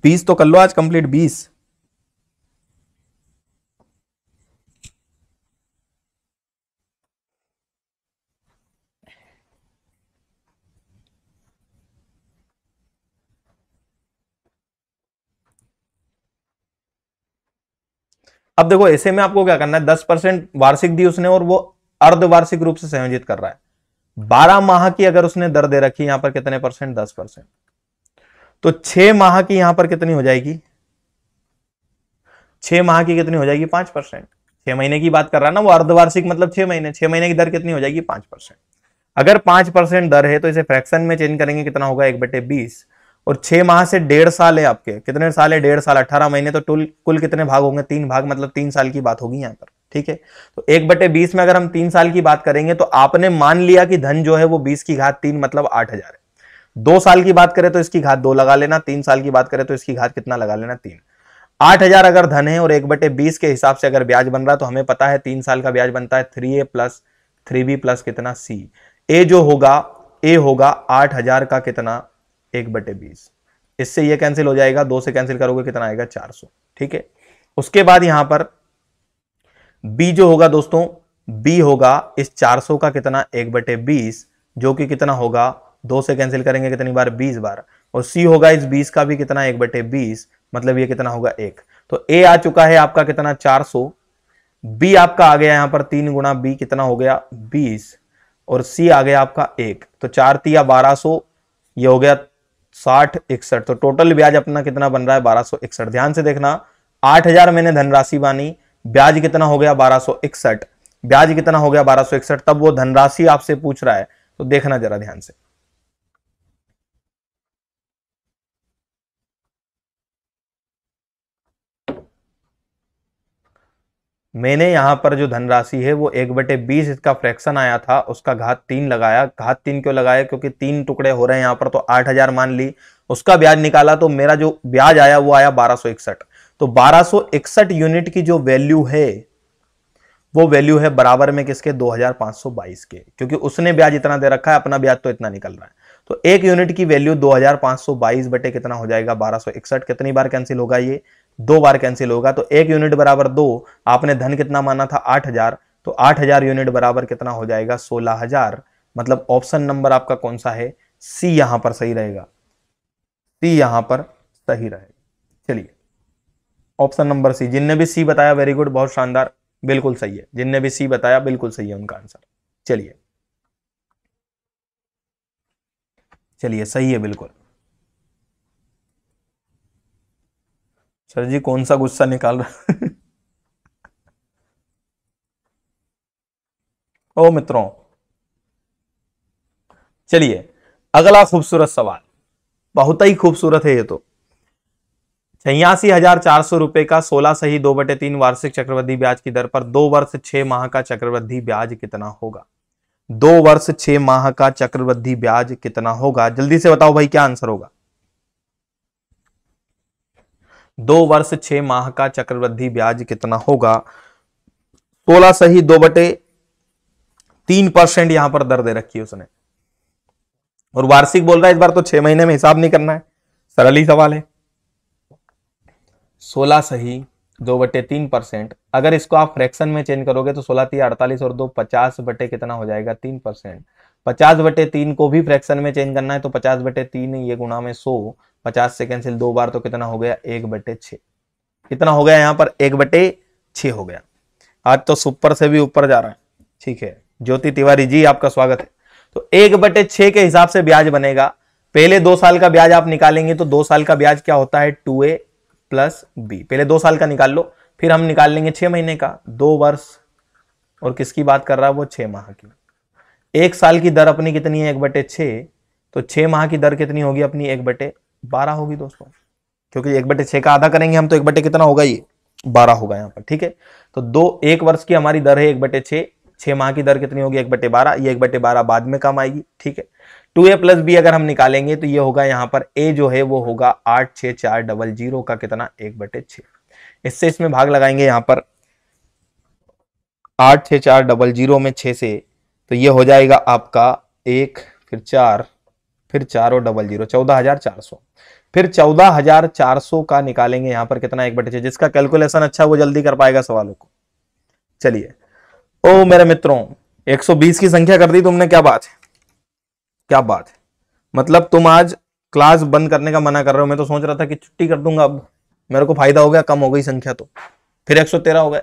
बीस तो कर लो आज कंप्लीट बीस। अब देखो, ऐसे में आपको क्या करना है? दस परसेंट वार्षिक दी उसने और वो अर्धवार्षिक रूप से संयोजित कर रहा है। बारह माह की अगर उसने दर दे रखी, यहाँ पर कितने परसेंट? दस परसेंट। तो छह माह की यहाँ पर कितनी हो जाएगी? छह माह की कितनी हो जाएगी? पाँच परसेंट। छह महीने की बात कर रहा है ना, वो अर्धवार्षिक मतलब छह महीने। छह महीने की दर कितनी हो जाएगी? पाँच परसेंट। अगर पाँच परसेंट दर है तो इसे फ्रैक्शन में चेंज करेंगे, कितना होगा? एक बटे बीस। और छह माह से डेढ़ साल है आपके। कितने साल है? डेढ़ साल। अठारह महीने तो टुल, कुल कितने भाग होंगे? तीन भाग मतलब तीन साल की बात होगी यहाँ पर, ठीक है? तो एक बटे बीस में अगर हम तीन साल की बात करेंगे तो आपने मान लिया कि धन जो है वो बीस की घात तीन मतलब आठ हज़ार है। दो साल की बात करें तो इसकी घात दो लगा लेना, तीन साल की बात करें तो इसकी घात कितना लगा लेना? तीन। आठ हज़ार अगर धन है और एक बटे बीस के हिसाब से अगर ब्याज बन रहा है तो हमें पता है तीन साल का ब्याज बनता है three A plus, three B plus कितना सी। ए जो होगा, ए होगा आठ हज़ार का कितना? एक बटे बीस। इससे ये कैंसिल हो जाएगा, दो से कैंसिल करोगे कितना आएगा? चार सौ। ठीक है? उसके बाद यहाँ पर बी जो होगा दोस्तों बी होगा इस 400 का कितना? एक बटे बीस, जो कि कितना होगा? दो से कैंसिल करेंगे कितनी बार? बीस बार। और सी होगा इस बीस का भी कितना? एक बटे बीस मतलब ये कितना होगा? एक। तो ए आ चुका है आपका कितना? 400 बी आपका आ गया यहाँ पर तीन गुना बी कितना हो गया? बीस। और सी आ गया आपका एक। तो चार तिया बारह सो, ये हो गया साठ, इकसठ। तो टोटल ब्याज अपना कितना बन रहा है? बारह सौ इकसठ। ध्यान से देखना, आठ हज़ार मैंने धनराशि बानी, ब्याज कितना हो गया? बारह सौ इकसठ। ब्याज कितना हो गया? बारह सौ इकसठ। तब वो धनराशि आपसे पूछ रहा है। तो देखना जरा ध्यान से। मैंने यहाँ पर जो धनराशि है, वो एक बटे बीस इसका फ्रैक्शन आया था, उसका घात तीन लगाया। घात तीन क्यों लगाया? क्योंकि तीन टुकड़े हो रहे हैं यहाँ पर तो आठ हज़ार मान ली। उसका ब्याज निकाला तो मेरा जो ब्याज आया, वो आया बारह सौ इकसठ। तो बारह सौ इकसठ यूनिट की जो वैल्यू है, वो वैल्यू है बराबर में किसके? 2522 के। क्योंकि उसने ब्याज इतना दे रखा है, अपना ब्याज तो इतना निकल रहा है। तो एक यूनिट की वैल्यू 2522 बटे कितना हो जाएगा? बारह कितनी बार कैंसिल होगा ये? दो बार कैंसिल होगा तो एक यूनिट बराबर दो, आपने धन कितना माना था? आठ हज़ार। तो आठ हज़ार यूनिट बराबर कितना हो जाएगा? सोलह हज़ार। मतलब ऑप्शन नंबर आपका कौन सा है? सी यहाँ पर सही रहेगा। सी यहाँ पर सही रहेगा। चलिए। ऑप्शन नंबर सी जिनने भी सी बताया वेरी गुड बहुत शानदार। बिल्कुल सही है। जिनने भी सी बताया, बिल्कुल सही है उनका आंसर चलिए। चलिए, सही है, बिल्कुल। सर जी, कौन सा गुस्सा निकाल रहा ओ मित्रों, चलिए, अगला खूबसूरत सवाल। बहुत ही खूबसूरत है ये तो। छियासी हज़ार चार सौ रुपए का सोलह सही दो बटे तीन वार्षिक चक्रवृद्धि ब्याज की दर पर दो वर्ष छह माह का चक्रवृद्धि ब्याज कितना होगा? दो वर्ष छह माह का चक्रवृद्धि ब्याज कितना होगा? जल्दी से बताओ भाई, क्या आंसर होगा? दो वर्ष, छह माह का चक्रवृद्धि ब्याज कितना होगा? सोलह सही दो बटे तीन परसेंट यहाँ पर दर दे रखी है उसने। और वार्षिक बोल रहा है, इस बार तो छह महीने में हिसाब नहीं करना है। सरल ही सवाल है। सोलह सही दो बटे तीन परसेंट। अगर इसको आप फ्रैक्शन में चेंज करोगे तो सोलह तीन अड़तालीस और दो पचास बटे कितना हो जाएगा? तीन परसेंट। पचास बटे तीन को भी फ्रैक्शन में चेंज करना है तो पचास बटे तीन ये गुणा में सौ। पचास से कैंसिल दो बार तो कितना हो गया? एक बटे छ कितना हो गया यहाँ पर? एक बटे छ हो गया। आज तो सुपर से भी ऊपर जा रहा है। ठीक है। ज्योति तिवारी जी, आपका स्वागत है। तो एक बटे छ के हिसाब से ब्याज बनेगा। पहले दो साल का ब्याज आप निकालेंगे तो दो साल का ब्याज क्या होता है? Two A plus B. पहले दो साल का निकाल लो, फिर हम निकाल लेंगे छह महीने का। दो वर्ष। और किसकी बात कर रहा है? वो छह माह की। एक साल की दर अपनी कितनी है? एक बटे छ तो छह माह की दर कितनी होगी अपनी? एक बटे बारह होगी दोस्तों। क्योंकि एक बटे छह का आधा करेंगे हम तो एक बटे कितना होगा ये? बारह होगा यहाँ पर, ठीक है? तो दो एक वर्ष की हमारी दर है एक बटे छह छह माह की दर कितनी होगी? एक बटे बारह, ये एक बटे बारह बाद में कम आएगी, ठीक है? टू ए प्लस बी अगर हम निकालेंगे तो ये होगा यहाँ पर ए जो है, वो होगा आठ छह चार डबल ज़ीरो का कितना? एक बटे छ इससे इसमें भाग लगाएँगे यहाँ पर आठ छह चार डबल ज़ीरो में छह से तो ये हो जाएगा आपका एक, फिर चार फिर चार डबल ज़ीरो चौदह हज़ार चार सौ। फिर चौदह हज़ार चार सौ का निकालेंगे, यहाँ पर कितना एक बटे छह, जिसका कैलकुलेशन अच्छा वो जल्दी कर पाएगा सवालों को। चलिए। ओ मेरे मित्रों 120 की संख्या कर दी तुमने, क्या बात है? क्या बात है? मतलब तुम आज क्लास बंद करने का मना कर रहे हो, मैं तो सोच रहा था कि छुट्टी कर दूँगा अब। मेरे को फ़ायदा हो गया, कम हो गई संख्या तो। फिर 113 हो गए।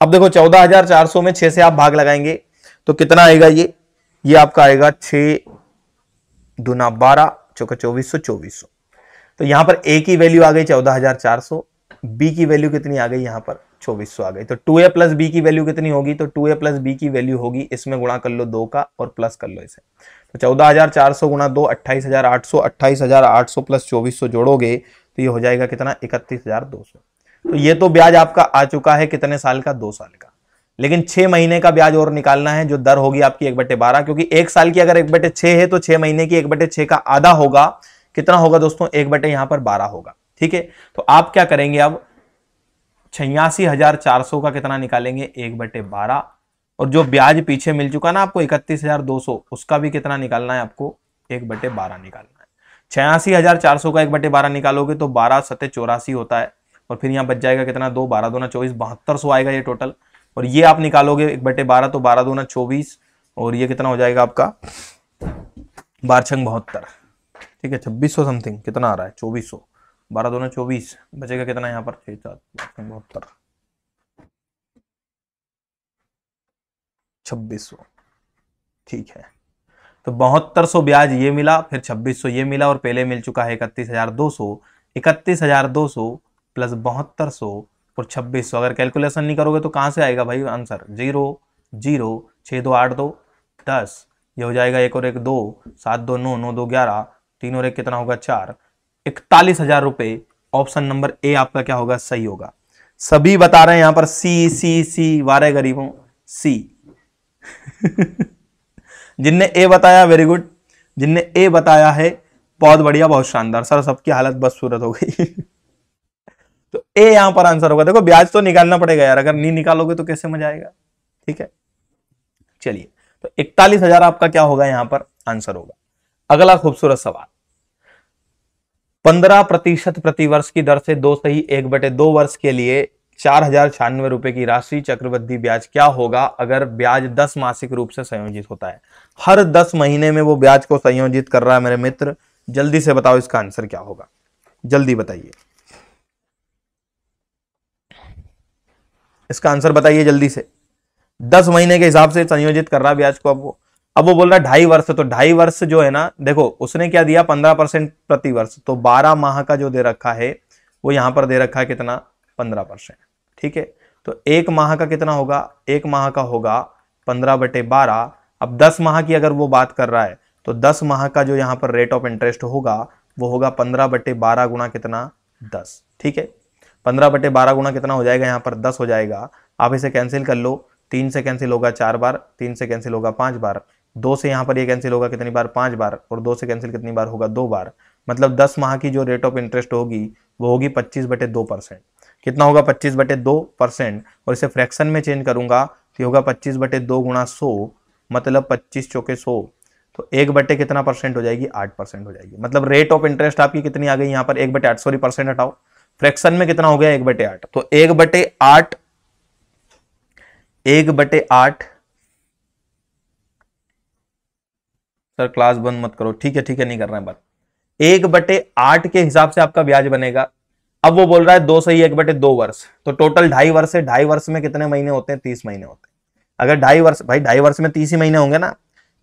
अब देखो 14400 में छह से आप भाग लगाएँगे तो कितना आएगा ये? ये आपका आएगा छह दुना बारह, चौका चौबीस सौ चौबीस सौ। तो यहाँ पर ए की वैल्यू आ गई चौदह हज़ार चार सौ। बी की वैल्यू कितनी आ गई? यहाँ पर चौबीस सौ आ गई। तो टू ए प्लस बी की वैल्यू कितनी होगी? तो टू ए प्लस बी की वैल्यू होगी, इसमें गुणा कर लो दो का और प्लस कर लो इसे। तो चौदह हज़ार चार सौ गुणा दो, अट्ठाईस हज़ार आठ सौ, अट्ठाईस हज़ार आठ सौ प्लस चौबीस सौ जोड़ोगे तो ये हो जाएगा कितना? इकतीस हज़ार दो सौ। तो ये तो ब्याज आपका आ चुका है कितने साल का? दो साल का। लेकिन छह महीने का ब्याज और निकालना है, जो दर होगी आपकी एक बटे बारह, क्योंकि एक साल की अगर एक बटे छह है तो छह महीने की एक बटे छह का आधा होगा। कितना होगा दोस्तों? एक बटे यहाँ पर बारह होगा, ठीक है? तो आप क्या करेंगे अब? छियासी हज़ार चार सौ का कितना निकालेंगे? एक बटे बारह। और जो ब्याज पीछे मिल चुका ना आपको, इकतीस हज़ार दो सौ, उसका भी कितना निकालना है आपको? एक बटे बारह निकालना है। छियासी हज़ार चार सौ का एक बटे बारह निकालोगे तो बारह सत्य चौरासी होता है। और फिर यहाँ बच जाएगा कितना? दो बारह, दो ना चौबीस, बहत्तर सौ आएगा ये टोटल और ये आप निकालोगे, एक बटे बारह तो बारह दो ना चौबीस, और ये कितना हो जाएगा आपका? बार छंग बहत्तर। ठीक है, छब्बीस सौ समथिंग कितना आ रहा है? चौबीस सौ। बारह दो ना चौबीस, बचेगा कितना यहाँ पर? छह सात बहत्तर। छब्बीस सौ। ठीक है। तो बहत्तर सौ ब्याज ये मिला, फिर छब्बीस सौ ये मिला, और पहले मिल चुका है इकतीस हज़ार दो सौ। इकतीस हज़ार दो सौ प्लस बहत्तर सौ और छब्बीस। सौ अगर कैलकुलेशन नहीं करोगे तो कहाँ से आएगा भाई आंसर ज़ीरो ज़ीरो छः दो आठ दो, दस। ये हो जाएगा एक और एक दो, सात दो नौ नौ दो ग्यारह, तीन और एक कितना होगा? चार। इकतालीस हज़ार रुपए। ऑप्शन नंबर ए आपका क्या होगा? सही होगा। सभी बता रहे हैं यहाँ पर सी सी सी वारे गरीबों सी <laughs> जिनने ए बताया वेरी गुड जिनने ए बताया है, बहुत बढ़िया, बहुत शानदार। सर, सबकी हालत बस सूरत हो गई। <laughs> तो ए यहाँ पर आंसर होगा। देखो, ब्याज तो निकालना पड़ेगा यार। अगर नहीं निकालोगे तो कैसे मज़ा आएगा? ठीक है? चलिए तो इकतालीस हज़ार आपका क्या होगा? यहाँ पर आंसर होगा। अगला खूबसूरत सवाल। पंद्रह प्रतिशत प्रतिवर्ष की दर से दो सही एक बटे दो वर्ष के लिए चार हज़ार छियानवे रुपए की राशि चक्रवृद्धि ब्याज क्या होगा? अगर ब्याज दस मासिक रूप से संयोजित होता है। हर दस महीने में वो ब्याज को संयोजित कर रहा है मेरे मित्र। जल्दी से बताओ इसका आंसर क्या होगा। जल्दी बताइए। इसका आंसर बताइए जल्दी से। दस महीने के हिसाब से संयोजित कर रहा ब्याज को अब वो। अब वो बोल रहा है ढाई वर्ष तो ढाई वर्ष जो है ना, देखो, उसने क्या दिया? पंद्रह परसेंट प्रति वर्ष। तो बारह माह का जो दे रखा है, वो यहाँ पर दे रखा है कितना? पंद्रह परसेंट। ठीक है? तो एक माह का कितना होगा? एक माह का होगा पंद्रह बटे बारह। अब दस माह की अगर वो बात कर रहा है तो दस माह का जो यहाँ पर रेट ऑफ़ इंटरेस्ट होगा, वो होगा पंद्रह बटे बारह गुणा कितना? दस। ठीक है? पंद्रह बटे बारह गुना कितना हो जाएगा? यहाँ पर दस हो जाएगा। आप इसे कैंसिल कर लो। तीन से कैंसिल होगा चार बार, तीन से कैंसिल होगा पाँच बार। दो से यहाँ पर ये कैंसिल होगा कितनी बार? पाँच बार। और दो से कैंसिल कितनी बार होगा? दो बार। मतलब दस माह की जो रेट ऑफ़ इंटरेस्ट होगी, वो होगी पच्चीस बटे दो परसेंट। कितना होगा? पच्चीस बटे दो परसेंट। और इसे फ्रैक्शन में चेंज करूँगा तो होगा पच्चीस बटे दो गुणा सौ मतलब पच्चीस चौके सौ। तो एक बटे कितना परसेंट हो जाएगी? आठ परसेंट हो जाएगी। मतलब रेट ऑफ़ इंटरेस्ट आपकी कितनी आ गई? यहाँ पर एक बटे आठ सॉरी परसेंट हटाओ। फ्रैक्शन में कितना हो गया? एक बटे आठ। तो एक बटे आठ, एक बटे आठ। सर क्लास बंद मत करो। ठीक है ठीक है, नहीं कर रहे हैं बात। एक बटे आठ के हिसाब से आपका ब्याज बनेगा। अब वो बोल रहा है दो सही, एक बटे दो वर्ष। तो टोटल ढाई वर्ष है। ढाई वर्ष में कितने महीने होते हैं? तीस महीने होते हैं। अगर ढाई वर्ष, भाई ढाई वर्ष में तीस ही महीने होंगे ना?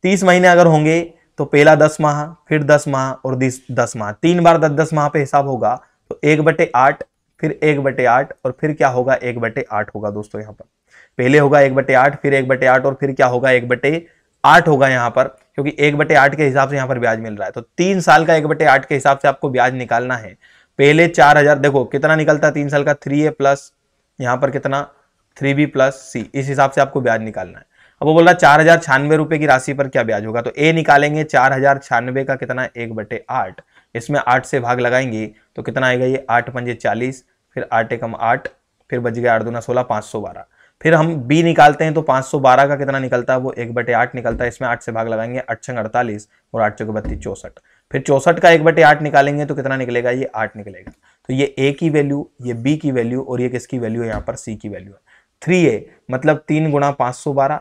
तीस महीने अगर होंगे तो पहला दस माह, फिर दस माह, और दस माह। तीन बार दस दस माह पे हिसाब होगा। तो एक बटे आठ, फिर एक बटे आठ और फिर क्या होगा? एक बटे आठ होगा दोस्तों यहाँ पर। पहले होगा एक बटे आठ, फिर एक बटे आठ और फिर क्या होगा? एक बटे आठ होगा यहाँ पर, क्योंकि एक बटे आठ के हिसाब से यहाँ पर ब्याज मिल रहा है। तो तीन साल का एक बटे आठ के हिसाब से आपको ब्याज निकालना है। पहले चार हज़ार, देखो कितना निकलता है? तीन साल का थ्री ए प्लस, यहाँ पर कितना? Three B plus C. इस हिसाब से आपको ब्याज निकालना है। अब वो बोल रहा चार हज़ार छियानवे रुपए की राशि पर क्या ब्याज होगा? तो ए निकालेंगे, चार हज़ार छियानवे का कितना एक बटे आठ। इसमें आठ से भाग लगाएँगे तो कितना आएगा ये? आठ पंजे चालीस, फिर आठ एकम आठ, फिर बच गया आठ दूना सोलह, पाँच सौ बारह। फिर हम बी निकालते हैं तो 512 का कितना निकलता है? वो एक बटे आठ निकलता है, इसमें आठ से भाग लगाएँगे, आठ छंग अड़तालीस और आठ चौके बत्तीस, चौसठ। फिर चौसठ का एक बटे आठ निकालेंगे तो कितना निकलेगा? ये आठ निकलेगा। तो ये ए की वैल्यू, ये बी की वैल्यू और ये किसकी वैल्यू है? यहाँ पर सी की वैल्यू है। थ्री ए मतलब तीन गुणा पाँच सौ बारह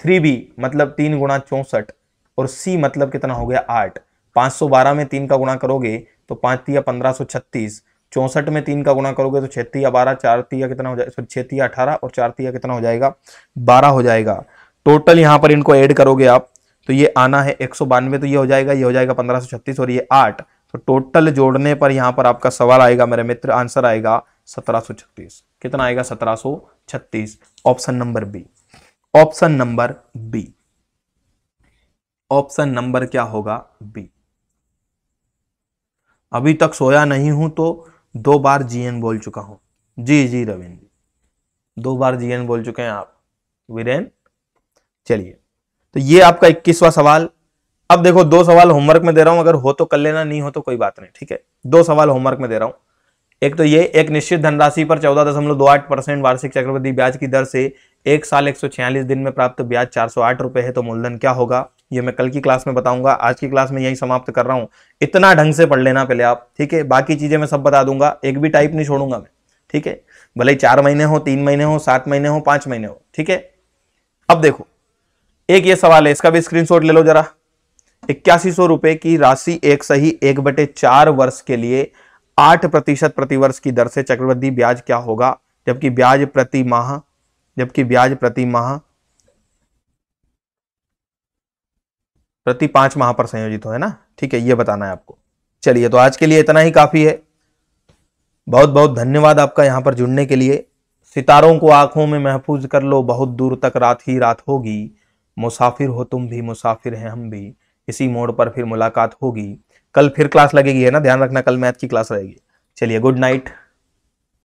थ्री बी मतलब तीन गुणा चौंसठ, और सी मतलब कितना हो गया आठ। पाँच सौ बारह में तीन का गुणा करोगे तो पाँच तिया पंद्रह सौ छत्तीस, चौंसठ में तीन का गुणा करोगे तो छत्तीस या बारह, चार तिया कितना हो जाएगा छत्तीस या अठारह, और चार तिया कितना हो जाएगा? बारह हो जाएगा। टोटल यहाँ पर इनको ऐड करोगे आप तो ये आना है एक सौ बानवे तो ये हो जाएगा, ये हो जाएगा पंद्रह सौ छत्तीस, और ये आठ। तो टोटल जोड़ने पर यहाँ पर आपका सवाल आएगा, मेरे मित्र, आंसर आएगा सत्रह सौ छत्तीस। कितना आएगा? सत्रह सौ छत्तीस। Option number B option number B. Option number क्या होगा? बी। अभी तक सोया नहीं हूँ तो दो बार जीएन बोल चुका हूँ। जी जी, रविंद्र। दो बार जीएन बोल चुके हैं आप। वीरेन, चलिए। तो ये आपका इक्कीसवा सवाल। अब देखो, दो सवाल होमवर्क में दे रहा हूँ। अगर हो तो कर लेना, नहीं हो तो कोई बात नहीं, ठीक है? दो सवाल होमवर्क में दे रहा हूँ। एक तो ये, एक निश्चित धनराशि पर चौदह दशमलव दो आठ परसेंट वार्षिक चक्रवृद्धि ब्याज की दर से एक साल एक सौ छियालीस दिन में प्राप्त ब्याज चार सौ आठ रुपए है तो मूलधन क्या होगा? ये मैं कल की क्लास में बताऊँगा। आज की क्लास में यही समाप्त कर रहा हूँ। इतना ढंग से पढ़ लेना पहले आप, ठीक है? बाकी चीज़ें मैं सब बता दूँगा। एक भी टाइप नहीं छोड़ूँगा मैं, ठीक है? भले चार महीने हो, तीन महीने हो, सात महीने हो, पाँच महीने हो, ठीक है? अब देखो, एक ये सवाल है, इसका भी स्क्रीनशॉट ले लो जरा। इक्यासी सौ रुपए की राशि एक सही एक बटे चार वर्ष के लिए आठ प्रतिशत प्रतिवर्ष की दर से चक्रवृद्धि ब्याज क्या होगा? जबकि ब्याज प्रति माह, जबकि ब्याज प्रति माह प्रति पाँच माह पर संयोजित हो, है ना? ठीक है, ये बताना है आपको। चलिए तो आज के लिए इतना ही काफ़ी है। बहुत बहुत धन्यवाद आपका यहाँ पर जुड़ने के लिए। सितारों को आँखों में महफूज कर लो, बहुत दूर तक रात ही रात होगी। मुसाफिर हो तुम भी, मुसाफिर हैं हम भी। इसी मोड़ पर फिर मुलाकात होगी। कल फिर क्लास लगेगी, है ना? ध्यान रखना, कल मैथ की क्लास रहेगी। चलिए गुड नाइट